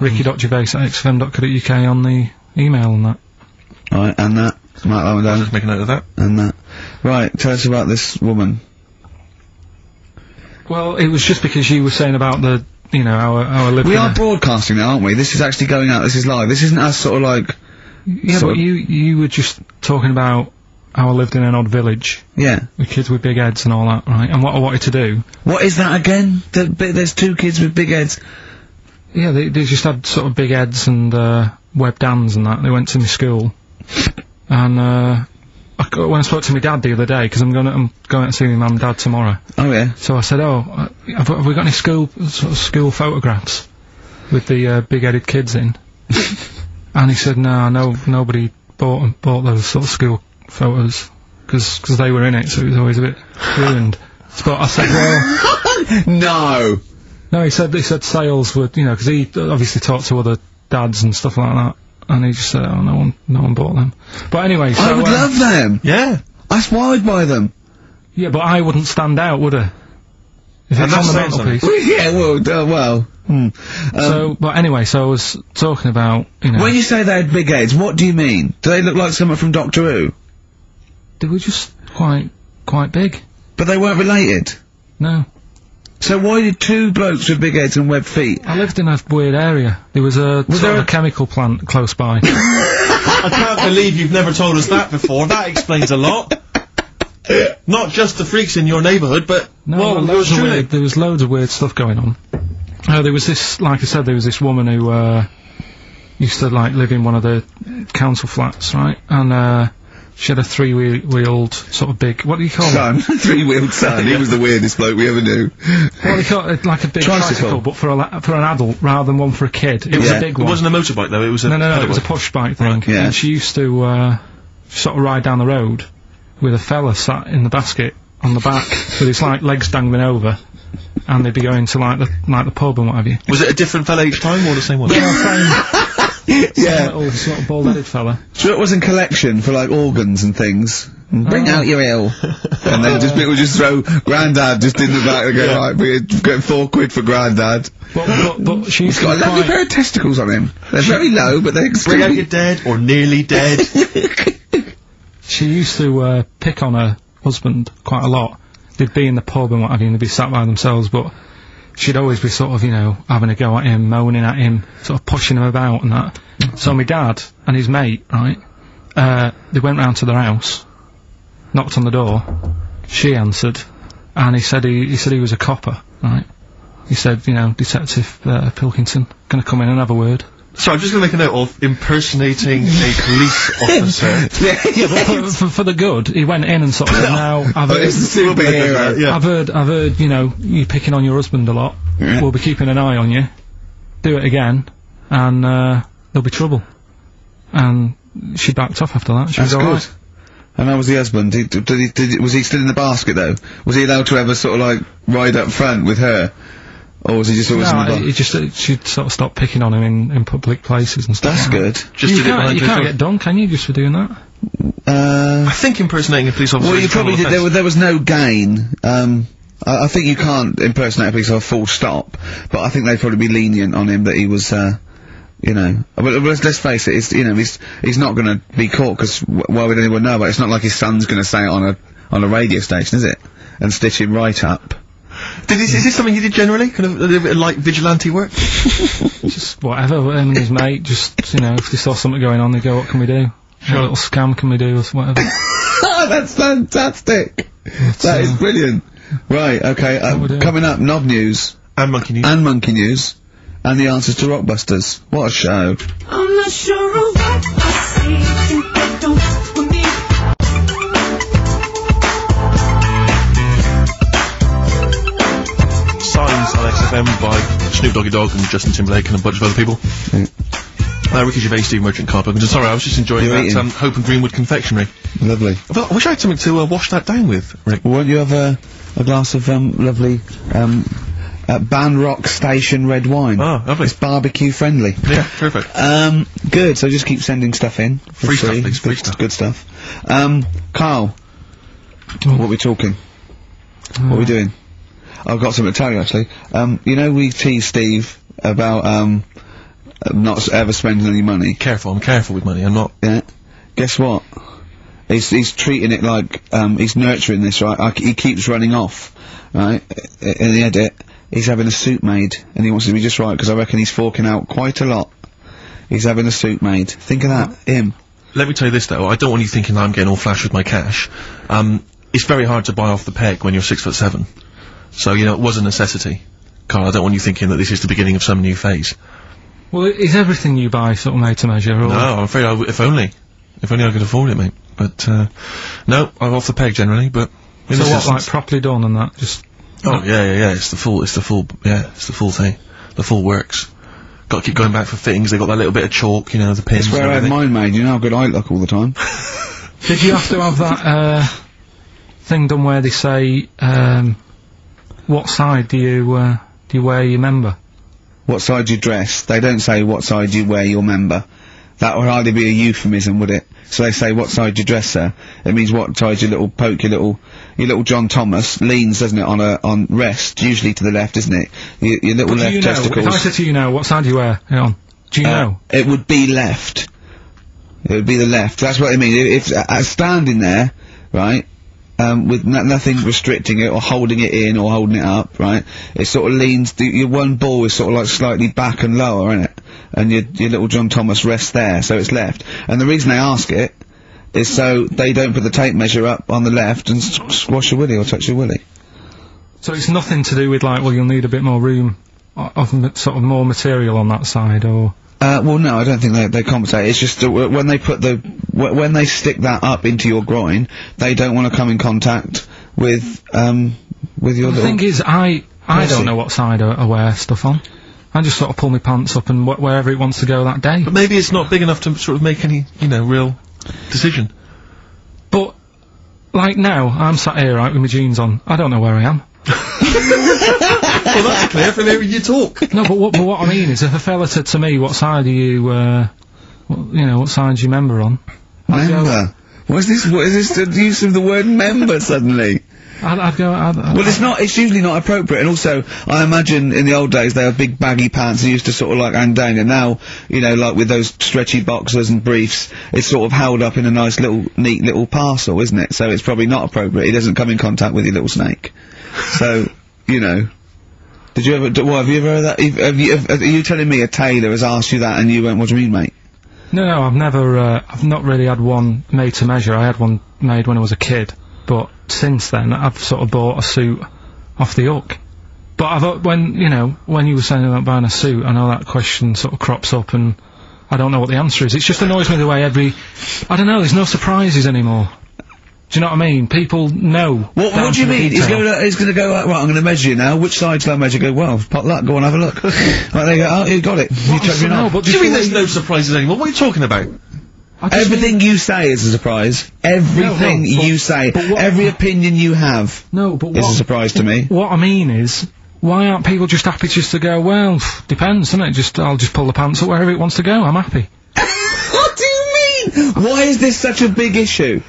Ricky.gervais at xfm.co.uk on the email and that. Right, and that. Mark that one down. just make a note of that. And that. Right, tell us about this woman. Well, it was just because you were saying about the, you know, our our living. We are broadcasting now, aren't we? This is actually going out. This is live. This isn't us sort of like. yeah, but you you were just talking about how I lived in an odd village Yeah. with kids with big heads and all that, right? And what I wanted to do, What is that again? The, there's two kids with big heads. yeah, they, they just had sort of big heads and uh, webbed hands and that. They went to my school, and uh, I, when I spoke to my dad the other day, because I'm going to I'm going to see my mum and dad tomorrow. Oh yeah. So I said, "Oh, uh, have, have we got any school sort of school photographs with the uh, big-headed kids in?" and he said, "No, no, nobody bought bought those sort of school photos because cause they were in it, so it was always a bit ruined." But I said, "Well, No. no." He said he said sales would, you know, because he obviously talked to other dads and stuff like that, and he just said, "Oh, no one, no one bought them." But anyway, so I would uh, love them. Yeah. That's why I'd buy them. yeah, but I wouldn't stand out, would I? If it's on the mantelpiece. Well, yeah. Well. Uh, well. Hmm. Um, So, but anyway, so I was talking about, you know, when you say they had big heads, what do you mean? Do they look like someone from Doctor Who? they were just quite, quite big. But they weren't related. No, So why did two blokes with big heads and webbed feet? I lived in a weird area. There was a sort there of a- a chemical plant close by. I can't believe you've never told us that before. That explains a lot. Not just the freaks in your neighbourhood, but No, well, loads yours of truly. weird, there was loads of weird stuff going on. Uh, there was this, like I said, there was this woman who uh, used to like live in one of the council flats, right? And uh, she had a three-wheeled sort of big. What do you call it? Son, three-wheeled son. He was the weirdest bloke we ever knew. What do you call it? Like a big Tricycle. tricycle, but for a la- for an adult rather than one for a kid. It was Yeah. a big one. It wasn't a motorbike though. It was a No, no, no, it was a pedal push bike thing. Right, yeah. And she used to uh, sort of ride down the road with a fella sat in the basket on the back with his like legs dangling over, and they'd be going to like the like the pub and what have you. Was it a different fella each time or the same one? Yeah. Little sort of bald-headed fella. So it was in collection for like organs and things. Bring Oh. out your ill. and then just people just throw Grandad just in the back and go, Yeah. right, we're getting four quid for Grandad. But but, but she used He's got a lovely quite, pair of testicles on him. They're very low, but they're Bring out your dead or nearly dead. she used to uh, pick on her husband quite a lot. They'd be in the pub and what have you, and they'd be sat by themselves, but she'd always be sort of, you know, having a go at him, moaning at him, sort of pushing him about and that. So my dad and his mate, right, uh, they went round to their house, knocked on the door, she answered, and he said he, he said he was a copper, right. He said, you know, Detective uh, Pilkington, gonna come in and have a word. So I'm just going to make a note of impersonating a police officer. yeah, yeah. for, for, for the good, he went in and sort of said, now, I've Oh, heard, it's a superhero. Yeah. I've heard, I've heard, you know, you picking on your husband a lot. Yeah. We'll be keeping an eye on you. Do it again, and uh, there'll be trouble. And she backed off after that. She That's was good. alright. And how was the husband? Did, did, he, did, was he still in the basket though? Was he allowed to ever sort of like ride up front with her? Or was he just always in No, the he bar? he just uh, she sort of stop picking on him in, in public places and stuff. That's like good. That. Just you can't, you can't get done, can you? Just for doing that. Uh, I think impersonating a police officer. well, you probably did. There, was- there was no gain. Um, I, I think you can't impersonate a police officer full stop, but I think they'd probably be lenient on him that he was uh, You know, but, but let's, let's face it. It's, you know, he's he's not going to be caught because why would anyone know? But it's not like his son's going to say it on a on a radio station, is it? And stitch him right up. Did this, is this something you did generally? Kind of a little bit of light vigilante work? Just whatever, him and his mate, just, you know, if they saw something going on, they go, what can we do? What little scam can we do, or whatever. That's fantastic. That is brilliant. Right, okay. What Uh, coming up, Knob News And Monkey News. and Monkey News and the answers to Rockbusters. What a show! XFM by Snoop Doggy Dogg and Justin Timberlake and a bunch of other people. Uh, Ricky Gervais, Steve Merchant, Karl Pilkington. Sorry, I was just enjoying You're that eating. um, Hope and Greenwood confectionery. Lovely. I, thought- I wish I had something to uh, wash that down with, Rick. Won't you have a, a glass of um, lovely um, uh, Station red wine? Oh, lovely. It's barbecue friendly. Yeah, perfect. Um, good. So just keep sending stuff in. for Free stuff, please, free Good, stuff. good stuff. Um, Karl, what are we talking? What are we doing? I've got something to tell you actually. Um, you know we teased Steve about um not ever spending any money. Careful, I'm careful with money. I'm not. Yeah. Guess what? He's he's treating it like um he's nurturing this right. I he keeps running off, right? In the edit, he's having a suit made, and he wants to be just right because I reckon he's forking out quite a lot. He's having a suit made. Think of that, him. Let me tell you this though. I don't want you thinking I'm getting all flash with my cash. Um, it's very hard to buy off the peg when you're six foot seven. So you know it was a necessity. Karl, I don't want you thinking that this is the beginning of some new phase. Well, is everything you buy sort of made to measure, or? No, I'm afraid I w- if only, if only I could afford it, mate. But uh, no, I'm off the peg generally. But in So this what, like properly done and that, just... Oh yeah, yeah, yeah. It's the full. It's the full. Yeah, it's the full thing. The full works. Got to keep going back for fittings. They got that little bit of chalk, you know, the pins. That's where and I had mine made. You know how good I look all the time. Did you have to have that, uh, thing done where they say, um, what side do you, uh, do you wear your member? what side do you dress. They don't say what side you wear your member. That would hardly be a euphemism, would it? So they say what side you dress, sir. It means what side your little poke, your little, your little John Thomas leans, doesn't it, on a on rest, usually to the left, isn't it? Your, your little do left you know, testicles. if I said to you now, what side do you wear it on? Do you Uh, know? It would be left. It would be the left. That's what I mean. If, if uh, standing there, right, um, with no, nothing restricting it or holding it in or holding it up, right, it sort of leans. The, your one ball is sort of like slightly back and lower, isn't it? And your your little John Thomas rests there, so it's left. And the reason they ask it is so they don't put the tape measure up on the left and squash your willy or touch your willy. So it's nothing to do with like, well, you'll need a bit more room, sort of more material on that side, or... Uh, well, no, I don't think they, they compensate. It's just that w- when they put the w- when they stick that up into your groin, they don't want to come in contact with um with your The thing is, I I Pussy. don't know what side I, I wear stuff on. I just sort of pull my pants up and wh- wherever it wants to go that day. But maybe it's not big enough to sort of make any, you know, real decision. But like now, I'm sat here right with my jeans on. I don't know where I am. well, that's clear from hearing you talk. No, but what but what I mean is, if a fella said to me, "What side are you? Uh, what, you know, what side do you member on?" I'd go, member. What is this? What is this? The use of the word member suddenly? I'd, I'd go. I'd, I'd, Well, it's not. It's usually not appropriate. And also, I imagine in the old days they had big baggy pants and used to sort of like hang down. And now, you know, like with those stretchy boxers and briefs, it's sort of held up in a nice little, neat little parcel, isn't it? So it's probably not appropriate. It doesn't come in contact with your little snake. So, you know. Did you ever? have you ever that? Have you? Have, are you telling me a tailor has asked you that and you went, "What do you mean, mate?" No, no, I've never. Uh, I've not really had one made to measure. I had one made when I was a kid, but since then I've sort of bought a suit off the hook. But I've uh, when you know when you were saying about buying a suit, I know that question sort of crops up, and I don't know what the answer is. It just annoys me the way every. I don't know. There's no surprises anymore. Do you know what I mean? People know. What, what do you mean? He's gonna, he's gonna go, uh, right, I'm gonna measure you now. Which side shall I measure? Go, well, pot luck, go and have a look. right, there you go. Oh, you got it. You What, me no, but What do you mean there's no surprises anymore? What are you talking about? Just mean- Everything you say is a surprise. Everything No, no, but- you say, what- every opinion you have No, but is a surprise to me. what I mean is, why aren't people just happy just to go, well, pff, depends, doesn't it? Just, I'll just pull the pants up wherever it wants to go, I'm happy. what do you mean? Why is this such a big issue?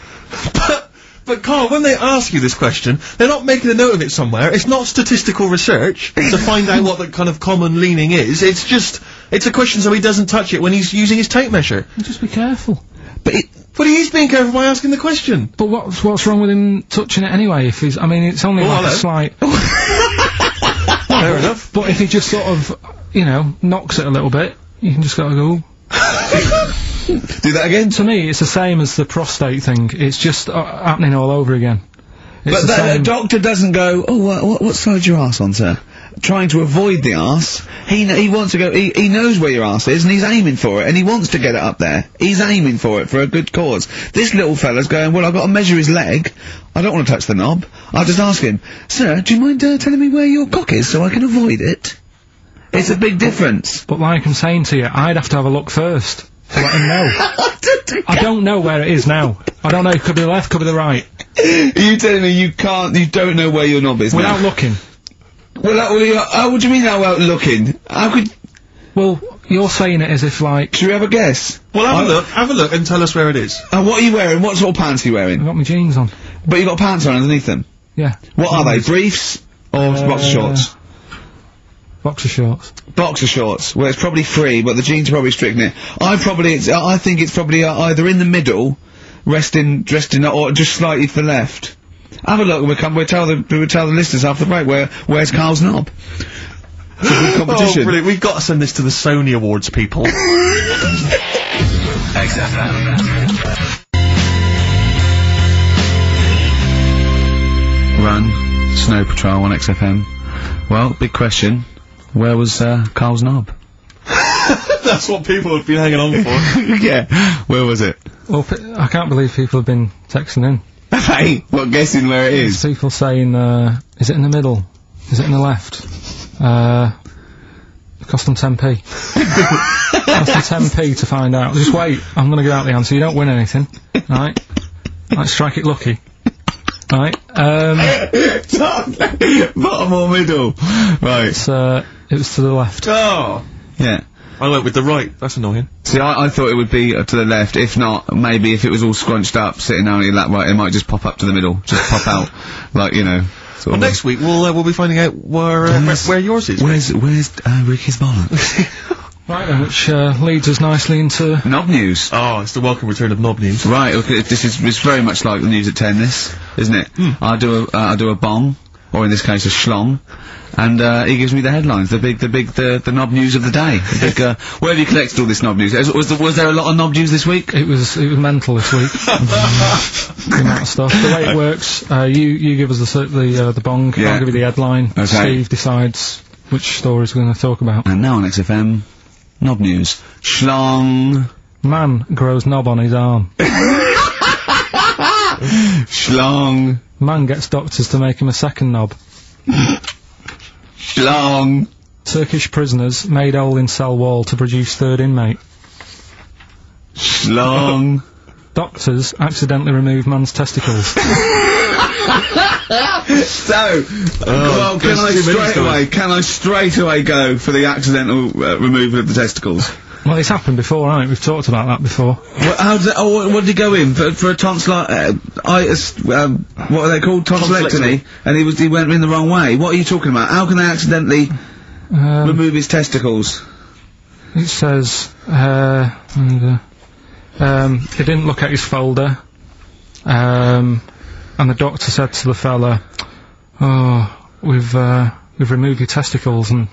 But, but Karl, when they ask you this question, they're not making a note of it somewhere. It's not statistical research to find out what the kind of common leaning is. It's just It's a question so he doesn't touch it when he's using his tape measure. Just be careful. But it, but he is being careful by asking the question. But what's what's wrong with him touching it anyway? If he's, I mean, it's only Oh, like a slight. Fair enough. But if he just sort of, you know, knocks it a little bit, you can just gotta go. Do that again. To me, it's the same as the prostate thing. It's just uh, happening all over again. It's But the the, doctor doesn't go, oh, what, what, what side's your ass on, sir? Trying to avoid the ass. He, he wants to go, he, he knows where your ass is and he's aiming for it and he wants to get it up there. He's aiming for it for a good cause. This little fella's going, well, I've got to measure his leg. I don't want to touch the knob. I'll just ask him, sir, do you mind uh, telling me where your cock is so I can avoid it? It's a big difference. But like I'm saying to you, I'd have to have a look first to let him know. I don't know where it is now. I don't know. If it could be the left, could be the right. Are you telling me you can't, you don't know where your knob is Without now? looking. Well, that, well, you- what do you mean now without looking? How could, Well, you're saying it as if like should we have a guess? Well, have I- a look. Have a look and tell us where it is. Uh, what are you wearing? What sort of pants are you wearing? I've got my jeans on. But you've got pants on underneath them. Yeah. What are they? Briefs or Uh, boxer shorts? Boxer shorts. Boxer shorts. Well, it's probably free, but the jeans are probably stricken it. I probably, it's, I think it's probably uh, either in the middle, resting, dressed in, or just slightly to the left. Have a look. We'll come. We'll tell the we'll tell the listeners after the break where where's Karl's knob. It's a good Oh, competition. brilliant. We've got to send this to the Sony Awards people. XFM. Run, Snow Patrol on XFM. Well, big question. Where was uh, Karl's knob? That's what people have been hanging on for. yeah. Where was it? Well, p- I can't believe people have been texting in. Hey, what guessing where it is? People saying, uh, is it in the middle? Is it in the left? Uh, cost them 10p. cost them 10p to find out. Just wait, I'm gonna give out the answer. You don't win anything, right? Like, strike it lucky. Right, um, Bottom or middle? Right. it's, uh, it was to the left. Oh. Yeah. I went with the right. That's annoying. See, I, I thought it would be uh, to the left. If not, maybe if it was all scrunched up, sitting down in that right, it might just pop up to the middle. Just pop out, like, you know. Well, next week we'll uh, we'll be finding out where uh, where, where yours is. Where's, where's, uh, Ricky's bollocks? Right then, which, uh, leads us nicely into, Knob news. Oh, it's the welcome return of knob news. Right, okay, this is, it's very much like the news at 10, this, isn't it? Hmm. I do a, uh, I do a bong, or in this case a schlong, and, uh, he gives me the headlines, the big, the big, the, the knob news of the day. The big, uh, where have you collected all this knob news? Was, was, there, was there a lot of knob news this week? it was, it was mental this week. the amount of stuff. The way it works, uh, you, you give us the, the, uh, the bong, Yeah. I'll give you the headline, Okay. Steve decides which stories we're gonna talk about. And now on XFM, knob news. Schlong, Man grows knob on his arm. schlong, Man gets doctors to make him a second knob. schlong. Turkish prisoners made hole in cell wall to produce third inmate. Schlong. Doctors accidentally remove man's testicles. so, well, can I straight away, can I straight away go for the accidental uh, removal of the testicles? Well, it's happened before, right? We've talked about that before. What, how did, oh, what, what did he go in for? For a tonsil, uh, um, what are they called? Tonsillectomy. And he was, he went in the wrong way. What are you talking about? How can they accidentally Um, remove his testicles? it says, uh, and, uh, um, he didn't look at his folder, um, and the doctor said to the fella, "Oh, we've uh, we've removed your testicles and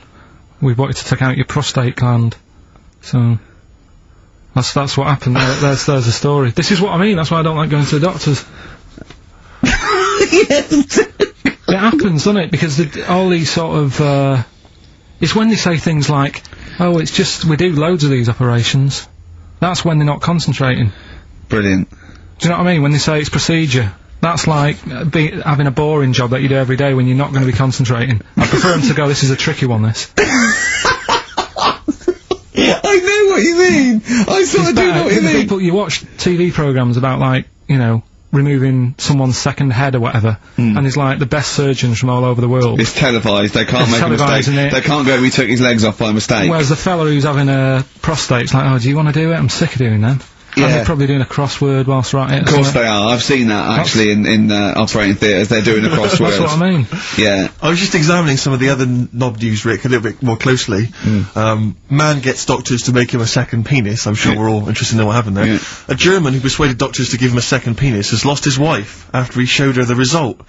we've wanted to take out your prostate gland." So that's that's what happened. There, there's there's a story. This is what I mean. That's why I don't like going to the doctors. It happens, doesn't it? Because the, all these sort of uh, it's when they say things like, "Oh, it's just we do loads of these operations." That's when they're not concentrating. Brilliant. Do you know what I mean? When they say it's procedure, that's like uh, be, having a boring job that you do every day when you're not going to be concentrating. I prefer them to go, "This is a tricky one." This. I know what you mean. I sort of do know what you mean. people you watch TV programs about like you know removing someone's second head or whatever, hmm. and it's like the best surgeons from all over the world. It's televised. They can't It's make a mistake. They can't go. And we took his legs off by mistake. Whereas the fella who's having a prostate's like, oh, do you want to do it? I'm sick of doing them. And Yeah. they're probably doing a crossword whilst they're at it. Of course they are. I've seen that actually in in uh, operating theatres. They're doing a crossword. That's what I mean. Yeah. I was just examining some of the other n- knob news, Rick, a little bit more closely. Hmm. Um, man gets doctors to make him a second penis. I'm sure we're all interested in what happened there. Yeah. A German who persuaded doctors to give him a second penis has lost his wife after he showed her the result.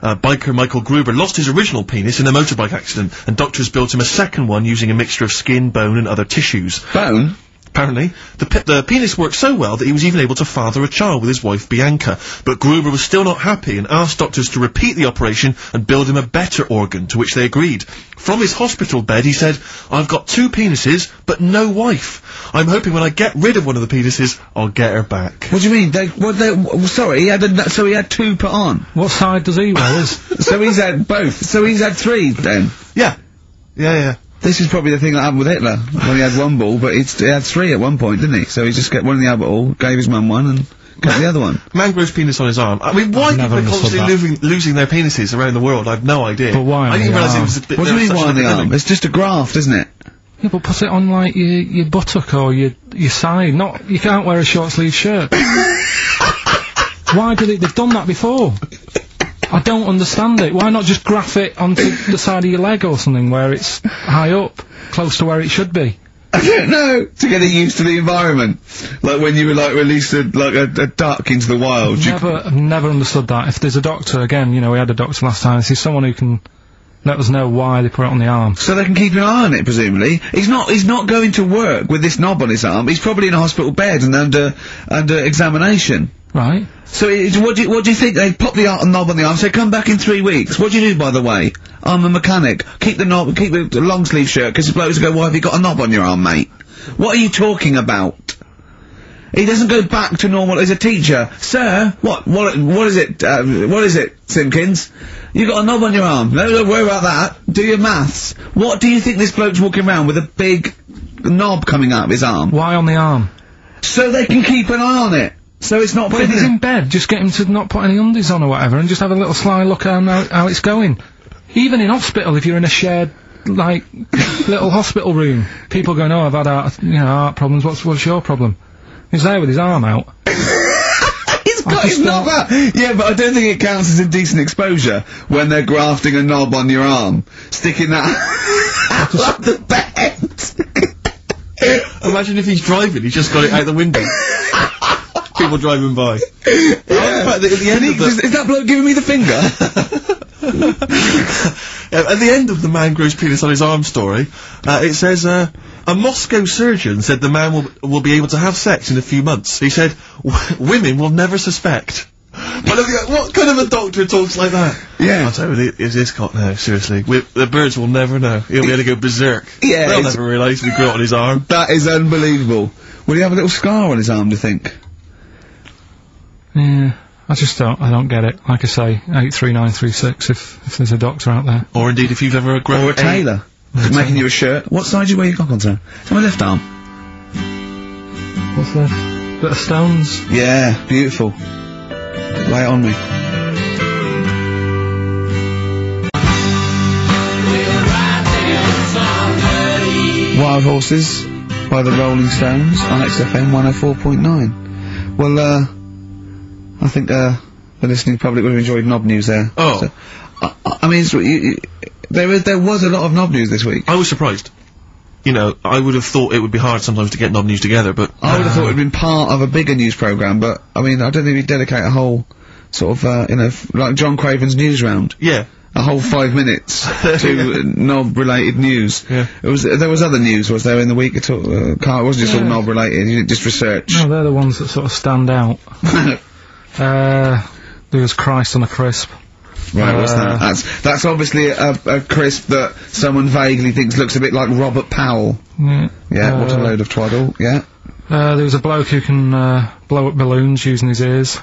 Uh, biker Michael Gruber lost his original penis in a motorbike accident, and doctors built him a second one using a mixture of skin, bone, and other tissues. Bone. Apparently, the, pe- the penis worked so well that he was even able to father a child with his wife Bianca. But Gruber was still not happy and asked doctors to repeat the operation and build him a better organ, to which they agreed. From his hospital bed, he said, I've got two penises, but no wife. I'm hoping when I get rid of one of the penises, I'll get her back. What do you mean? They, what they, w- sorry, he had a, so he had two put on. What side does he wear? So he's had both. So he's had three then. Yeah. Yeah, yeah. This is probably the thing that happened with Hitler when he had one ball, but he had three at one point, didn't he? So he just got one in the Albert Hall, gave his mum one, and got the other one. Mangrove's penis on his arm. I mean, why people are constantly losing, losing their penises around the world? I've no idea. But why I on didn't realise it was a bit What do you mean such one on the arm? It's just a graft, isn't it? yeah, but put it on like your your buttock or your your side. Not you can't wear a short sleeve shirt. Why do they? They've done that before. I don't understand it. Why not just graph it onto the side of your leg or something where it's high up, close to where it should be? I don't know. To get it used to the environment. Like when you were like released a, like a, a duck into the wild. You- Never, I've never understood that. If there's a doctor, again, you know, we had a doctor last time. If there's someone who can let us know why they put it on the arm. so they can keep an eye on it, presumably. He's not. He's not going to work with this knob on his arm. He's probably in a hospital bed and under under examination. Right? So what do you, what do you think? They pop the ar- knob on the arm. Say, come back in three weeks. What do you do, by the way? I'm a mechanic. Keep the knob. Keep the, the long sleeve shirt. Because the blokes go, why have you got a knob on your arm, mate? What are you talking about? He doesn't go back to normal as a teacher, sir. What? What? What is it? Uh, what is it, Simpkins? You got a knob on your arm. No, don't worry about that. Do your maths. What do you think this bloke's walking around with a big knob coming out of his arm? Why on the arm? So they can keep an eye on it. So it's not. But if he's in bed, just get him to not put any undies on or whatever, and just have a little sly look at how, how it's going. Even in hospital, if you're in a shared, like, little hospital room, people going, oh, I've had heart, you know, heart problems, what's, what's your problem? He's there with his arm out. He's got just his knob out. Yeah, but I don't think it counts as indecent exposure when they're grafting a knob on your arm, sticking that out of the bed. Imagine if he's driving, he's just got it out the window. People driving by. Yeah. at the, at the end of is, the, is that bloke giving me the finger? Yeah, at the end of the man grows penis on his arm story, uh, it says, uh, a Moscow surgeon said the man will, will be able to have sex in a few months. He said, "W- women will never suspect. What, have you- what kind of a doctor talks like that? Yeah. I'll tell you, is this caught now, seriously. We, the birds will never know. He'll be able to go berserk. Yeah, They'll it's- never realise we grew it on his arm. that is unbelievable. Will he have a little scar on his arm, do you think? Yeah. I just don't, I don't get it. Like I say, 83936 if, if there's a doctor out there. Or indeed, if you've ever grown Or a tailor? Making you a shirt. What side do you wear your cock on, sir? It's on my left arm. What's this? Bit of stones? Yeah, beautiful. Lay it on me. Wild Horses by the Rolling Stones on XFM 104.9. Well, uh, I think, uh, the listening public would have enjoyed knob news there. Oh. So, I, I- I mean, it's, you, you, there, is, there was a lot of knob news this week. I was surprised. You know, I would have thought it would be hard sometimes to get knob news together, but I would have thought it had been part of a bigger news programme, but, I mean, I don't think we'd dedicate a whole, sort of, uh, you know, like John Craven's news round. yeah. a whole five minutes to uh, knob-related news. Yeah. It was there was other news was there in the week at all? Uh, it wasn't just all Yeah. knob-related. You didn't just research. No, they're the ones that sort of stand out. Uh, there was Christ on a crisp. right, what's Uh, that? That's that's obviously a, a crisp that someone vaguely thinks looks a bit like Robert Powell. Yeah. Yeah, what a Uh, load of twaddle. Yeah. Uh, there was a bloke who can uh, blow up balloons using his ears.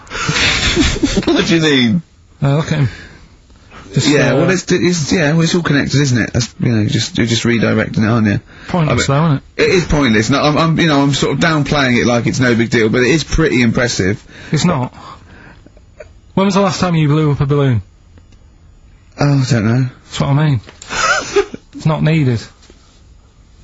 what do you mean? Uh, look at him. Just, Yeah, uh, well, it's, it's yeah, well, it's all connected, isn't it? That's, you know, you're just you're just redirecting it, aren't you? pointless I though, isn't it? It is pointless. No, I'm, I'm, you know, I'm sort of downplaying it like it's no big deal, but it is pretty impressive. It's not. When was the last time you blew up a balloon? Oh, I don't know. That's what I mean. it's not needed.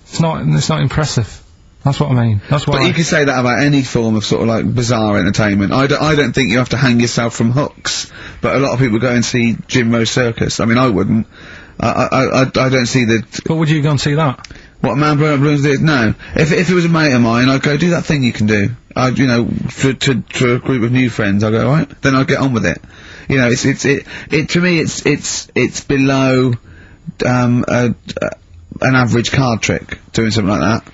It's not. It's not impressive. That's what I mean. That's But why. you could say that about any form of sort of like bizarre entertainment. I don't, I don't think you have to hang yourself from hooks, but a lot of people go and see Jim Rose Circus. I mean, I wouldn't. I, I, I, I don't see the, but would you go and see that? What a Man Balloons did. No. If, if it was a mate of mine, I'd go, do that thing you can do. I'd, you know, to, to, to a group of new friends, I'd go, right, then I'd get on with it. You know, it's, it's, it, it, to me, it's, it's, it's below, um, a, a, an average card trick, doing something like that.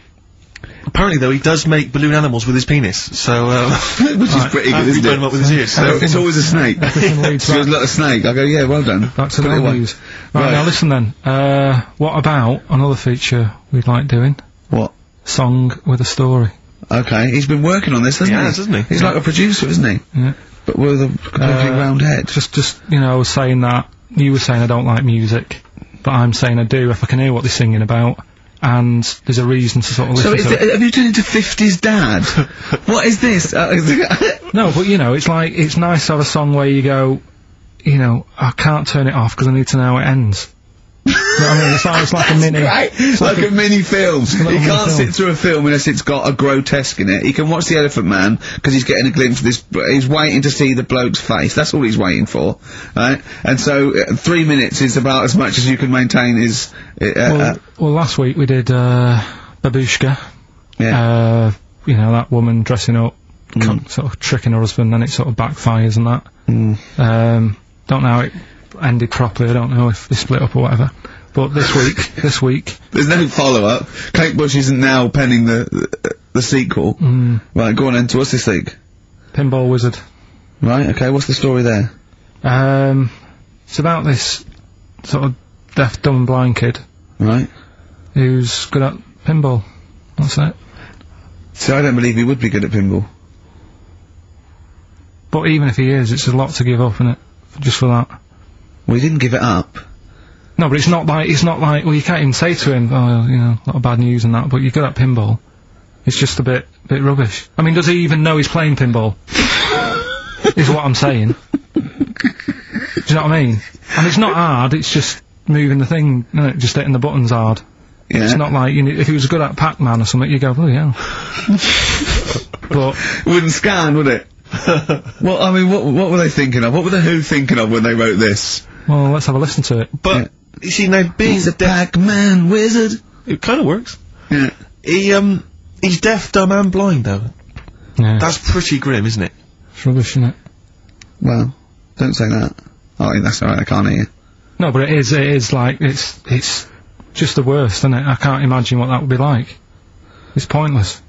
Apparently, though, he does make balloon animals with his penis, so, uh, Which is pretty good, and he isn't it? them up with his ears, so. So it's always a snake. Everything leads So a snake. I go, yeah, well done. back to Put the news. Right, Right. now listen then. Uh, what about another feature we'd like doing? What? Song with a story. Okay, he's been working on this, hasn't He he? has, hasn't he? He's like a producer, isn't he? Yeah. But with a completely Uh, round head. Just, just, you know, I was saying that, you were saying I don't like music, but I'm saying I do if I can hear what they're singing about, and there's a reason to sort of So listen is to it, have you turned into 50s dad? what is this? Uh, No, but you know, it's like, it's nice to have a song where you go, you know, I can't turn it off because I need to know how it ends. You know what I mean? It's like, it's like a mini. Right, it's like a mini film. a He mini can't film. sit through a film unless it's got a grotesque in it. He can watch The Elephant Man because he's getting a glimpse of this. He's waiting to see the bloke's face. That's all he's waiting for, right? And so uh, three minutes is about as much as you can maintain his. Uh, uh, Well, well, last week we did, uh, Babushka. yeah. Uh, you know, that woman dressing up, Mm. sort of tricking her husband, then it sort of backfires and that. Mm. Um, don't know how it ended properly. I don't know if they split up or whatever. But this week, this week, There's no follow up. Kate Bush isn't now penning the the, the sequel. mm, Right, go on then. To what's this week? Pinball Wizard. Right, okay. What's the story there? Um, it's about this sort of deaf, dumb, and blind kid Right. who's good at pinball. That's it. See, I don't believe he would be good at pinball. But even if he is, it's a lot to give up, isn't it? Just for that. He didn't give it up. No, but it's not like it's not like well, you can't even say to him, oh, you know, a lot of bad news and that. But you're good at pinball. It's just a bit, bit rubbish. I mean, does he even know he's playing pinball? is what I'm saying. Do you know what I mean? And it's not hard. It's just moving the thing, you just hitting the buttons hard. Yeah. It's not like you know, if he was good at Pac-Man or something, you go, oh yeah. but It wouldn't scan, would it? well, I mean, what what were they thinking of? What were the Who thinking of when they wrote this? Well, let's have a listen to it. But, you see, now, being He's a deaf, Pac-Man wizard. it kind of works. Yeah. He, um, he's deaf, dumb, and blind, though. Yeah, That's pretty grim, isn't it? it's rubbish, isn't it? Well, don't say that. Oh, that's alright. I can't hear. you. No, but it is. It is like it's it's just the worst, isn't it? I can't imagine what that would be like. It's pointless.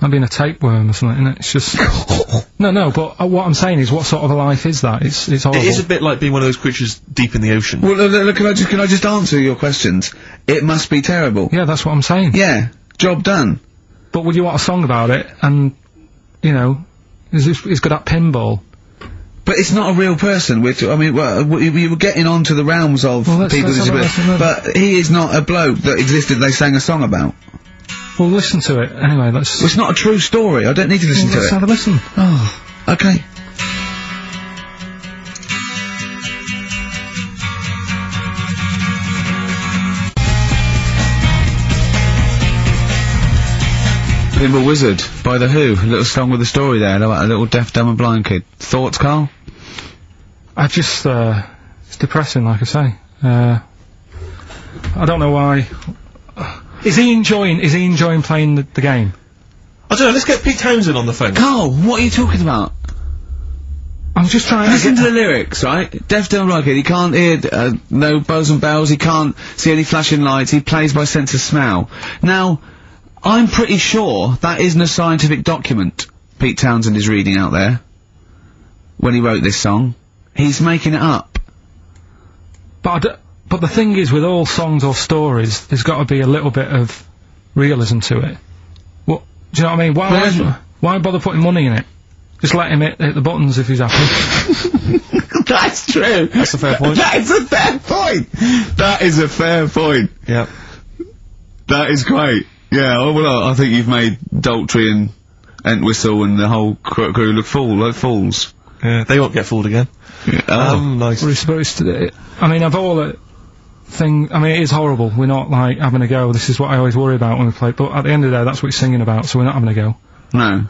Like being a tapeworm or something, isn't it? It's just no, no. But uh, what I'm saying is, what sort of a life is that? It's it's horrible. It is a bit like being one of those creatures deep in the ocean. Well, look, look, can I just can I just answer your questions? It must be terrible. yeah, that's what I'm saying. Yeah. Job done. But would you want a song about it? And you know, is this is good at pinball? But it's not a real person. Which I mean, well, we, we were getting on to the realms of Well, let's- people with let's have a disabilities, but he is not a bloke that existed. They sang a song about. Well, listen to it anyway. Let's Well, it's not a true story. I don't need to listen to let's it. have a listen. Oh, okay. Pinball Wizard by The Who. A little song with a story there about a little deaf, dumb and blind kid. Thoughts, Karl? I just, uh, it's depressing, like I say. Uh, I don't know why. Is he enjoying? Is he enjoying playing the, the game? I don't know, let's get Pete Townshend on the phone. Karl, what are you talking about? I'm just trying to Listen get. to the lyrics, right? Deaf, dumb, and blind kid. He can't hear uh, no bells and bells. He can't see any flashing lights. He plays by sense of smell. Now, I'm pretty sure that isn't a scientific document Pete Townshend is reading out there when he wrote this song. He's making it up. But I d- but the thing is, with all songs or stories, there's got to be a little bit of realism to it. What do you know what I mean? Why why, why bother putting money in it? Just let him hit, hit the buttons if he's happy. That's true. That's a fair point. that is a fair point. That is a fair point. Yeah. That is great. Yeah, oh, well, I think you've made Daltrey and Entwistle and the whole crew, crew look fool, like fools. Yeah, they won't get fooled again. Oh. Um, nice. But it's, but it's, uh, I mean, of all the, thing. I mean, it is horrible. We're not like having a go. This is what I always worry about when we play. But at the end of the day, that's what he's singing about. So we're not having a go. No.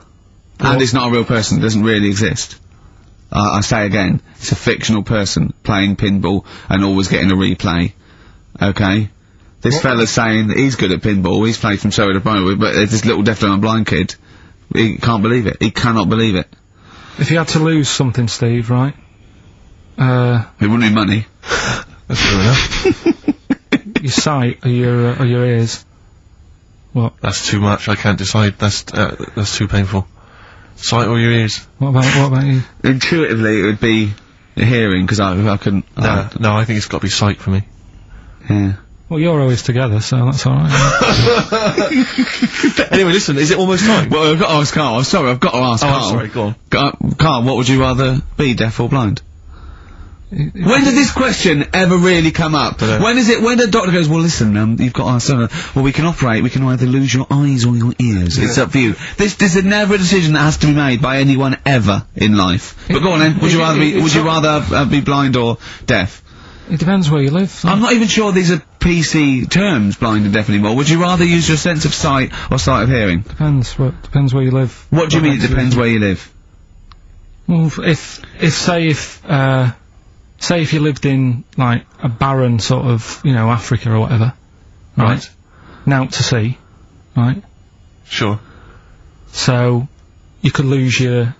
And he's not a real person, doesn't really exist. Uh, I say again, it's a fictional person playing pinball and always getting a replay. Okay? This fella's saying that he's good at pinball, he's played from Surrey to Brentwood, but this little deaf and blind kid. He can't believe it. He cannot believe it. If you had to lose something, Steve, right? Uh, It wouldn't be money. That's fair enough. your sight or your uh, or your ears. What? That's too much. I can't decide. That's uh, that's too painful. Sight or your ears? What about what about you? Intuitively, it would be hearing, because I, I couldn't. No, I- no. I think it's got to be sight for me. yeah. Well, you're always together, so that's all right. anyway, listen. Is it almost time? Well, I've got to ask Karl. I'm sorry, I've got to ask oh, Karl. I'm sorry. Go on. Ca- Karl, what would you rather be, deaf or blind? When did this question ever really come up? Dunno. When is it? When the doctor goes, well, listen, um, you've got to well, we can operate. We can either lose your eyes or your ears. It's up for you. This, this is never a decision that has to be made by anyone ever in life. But go on then. Would you rather be? Would you rather uh, be blind or deaf? it depends where you live. I'm not even sure these are PC terms, blind and deaf anymore. Would you rather use your sense of sight or sight of hearing? Depends. What depends where you live. What do you mean? It depends where you live. Well, if- if if say if uh say if you lived in like a barren sort of you know Africa or whatever, right? Right. Now to sea, right? Sure. So you could lose your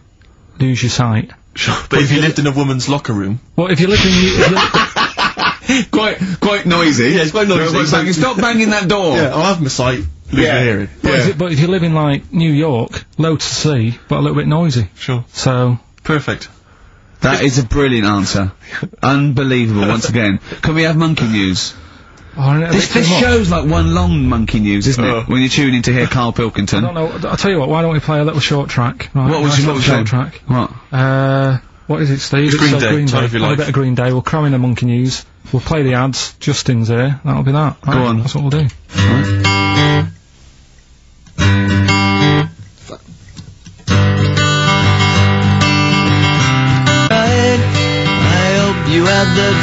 lose your sight. Sure. But if you lived in a woman's locker room, Well, if you lived in if you, quite, quite noisy. Yeah, it's quite noisy. Quite banging- Stop banging that door. yeah, I'll have my sight, lose Yeah. my hearing. but, if, you- but if you live in like New York, low to sea, but a little bit noisy. Sure. So Perfect. That is a brilliant answer. Unbelievable. Once again, can we have monkey news? oh, a This, this show's like one long monkey news, isn't Oh. it? When you tune in to hear Karl I Pilkington. don't know. I'll tell you what. Why don't we play a little short track? Right, What was nice your little what was short your- track? What? Uh, what is it, Steve? It's Green Day, Green Time Day. of Your Have a Life. bit of Green Day. We'll cram in the monkey news. We'll play the ads. Justin's here. That'll be that. Right, on. That's what we'll do.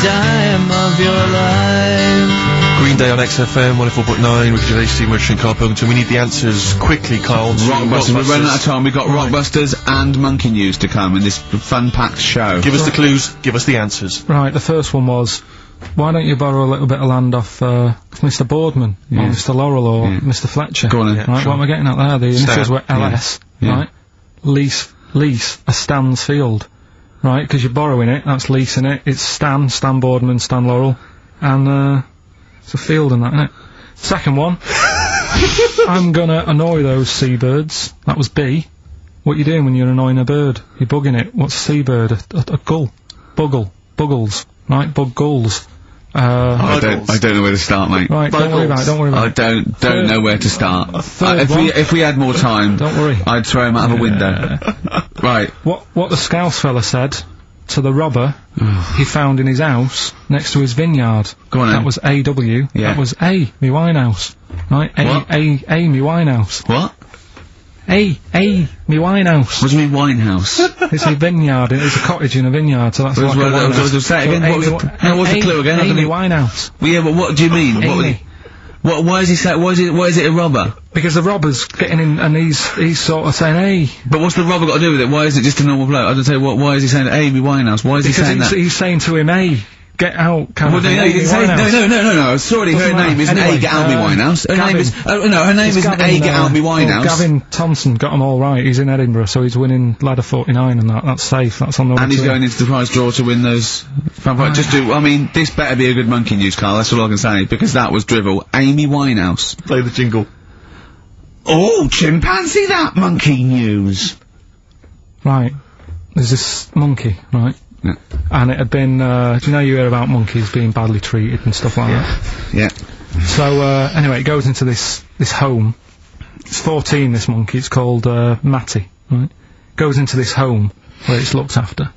Time of your life. Green Day on XFM 104.9. Ricky Gervais, Steve Merchant, Karl Pilkington. We need the answers quickly, Karl. to Rockbusters. We're running out of time. We've got Rockbusters and monkey news to come in this fun-packed show. Give us the clues. Give us the answers. Right. The first one was, why don't you borrow a little bit of land off uh, Mr. Boardman or Mr. Laurel or Yeah. Mr. Fletcher? Go on then. Right. sure. What am I getting at there? The initials were LS. Yeah. Right. Lease. Lease a Stan's field. Right. Because you're borrowing it. That's leasing it. It's Stan. Stan Boardman. Stan Laurel. And uh, it's a field and that, innit? Second one. I'm gonna annoy those seabirds. That was B. What you doing when you're annoying a bird? You're bugging it. What's a seabird? A, a, a gull. Buggle. Buggles. Right? Bug gulls. Uh, I don't. I don't know where to start, mate. right, don't worry about it, don't worry I about it. don't don't Third- know where to start. Uh, if we if we had more time, Don't worry. I'd throw him out of a window. right. What, what the Scouse fella said to the robber he found in his house next to his vineyard. Go on That then. was A-W. Yeah. That was A, me Winehouse. Right? A, What? A, A, me Winehouse. What? A, hey, me Winehouse. What do you mean Winehouse? It's a vineyard. It's a cottage in a vineyard, so that's Was- like was- a was- winehouse. was- say it So what was the- no, what's the clue again? Amy don't. Winehouse. well, yeah, but what do you mean? What, what? Why is he say? Why is it? Why is it a robber? Because the robber's getting in and he's, he's sort of saying, hey, But what's the robber got to do with it? Why is it just a normal bloke? I don't say what. Why is he saying Amy Winehouse? Why is he saying that? he's saying to him, hey, get out, kind Well, no, no, he didn't say, no, Winehouse. no, no, no, no. Sorry, her Doesn't name matter. isn't Anyway, A. Get Out Me uh, Winehouse. Her name Gavin. is. Oh no, her name It's isn't Gavin, A. Get uh, Out Me oh, Winehouse. Gavin Thompson got them all right. He's in Edinburgh, so he's winning ladder 49 and that. That's safe. That's on the way And he's to going into the prize draw to win those. Fun Just do. I mean, this better be a good monkey news, Karl. That's all I can say because that was drivel. Amy Winehouse. Play the jingle. Oh, chimpanzee, that monkey news. Right. There's this monkey, right? Yeah. And it had been, uh, do you know you hear about monkeys being badly treated and stuff like that? Yeah. So, uh, anyway, it goes into this, this home. It's 14, this monkey. It's called, uh, Matty, right? Goes into this home where it's looked after.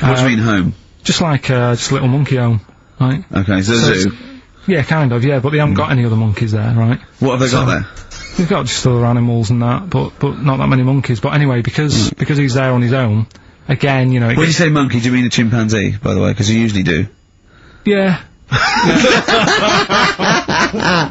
What do you mean home? Just like, uh, just a little monkey home, right? Okay, so, so zoo. Yeah, kind of, yeah, but they haven't got any other monkeys there, right? What have they got there? They've got just other animals and that, but but not that many monkeys. But anyway, because because he's there on his own, again, you know, When you say monkey, do you mean a chimpanzee, by the way? Because you usually do. yeah, I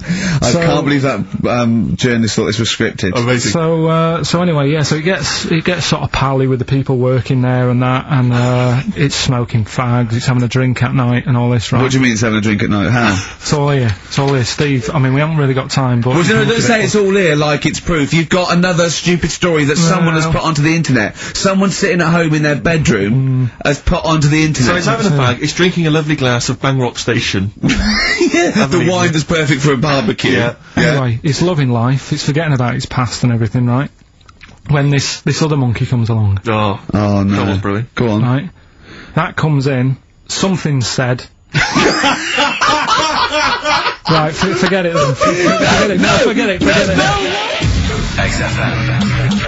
can't believe that um, journalist thought this was scripted. Amazing. So, uh, so anyway, yeah, so it gets, it gets sort of pally with the people working there and that, and, uh, it's smoking fags, it's having a drink at night and all this, right? What do you mean it's having a drink at night? How? It's all here, it's all here. Steve, I mean, we haven't really got time, but... Well, you know, you can don't say it's all here like it's proof. You've got another stupid story that someone has put onto the internet. Someone sitting at home in their bedroom has put onto the internet. So it's having a fag, it's drinking a lovely glass of Banrock Station. Yeah, the evening. wine that's perfect for a barbecue. Yeah. Anyway, it's loving life, it's forgetting about its past and everything, right? When this, this other monkey comes along, Oh. Oh no. Come on, Brewy. Go on. right? That comes in, something's said. right, f- forget it then. Forget it, no, forget it, forget it. XFM.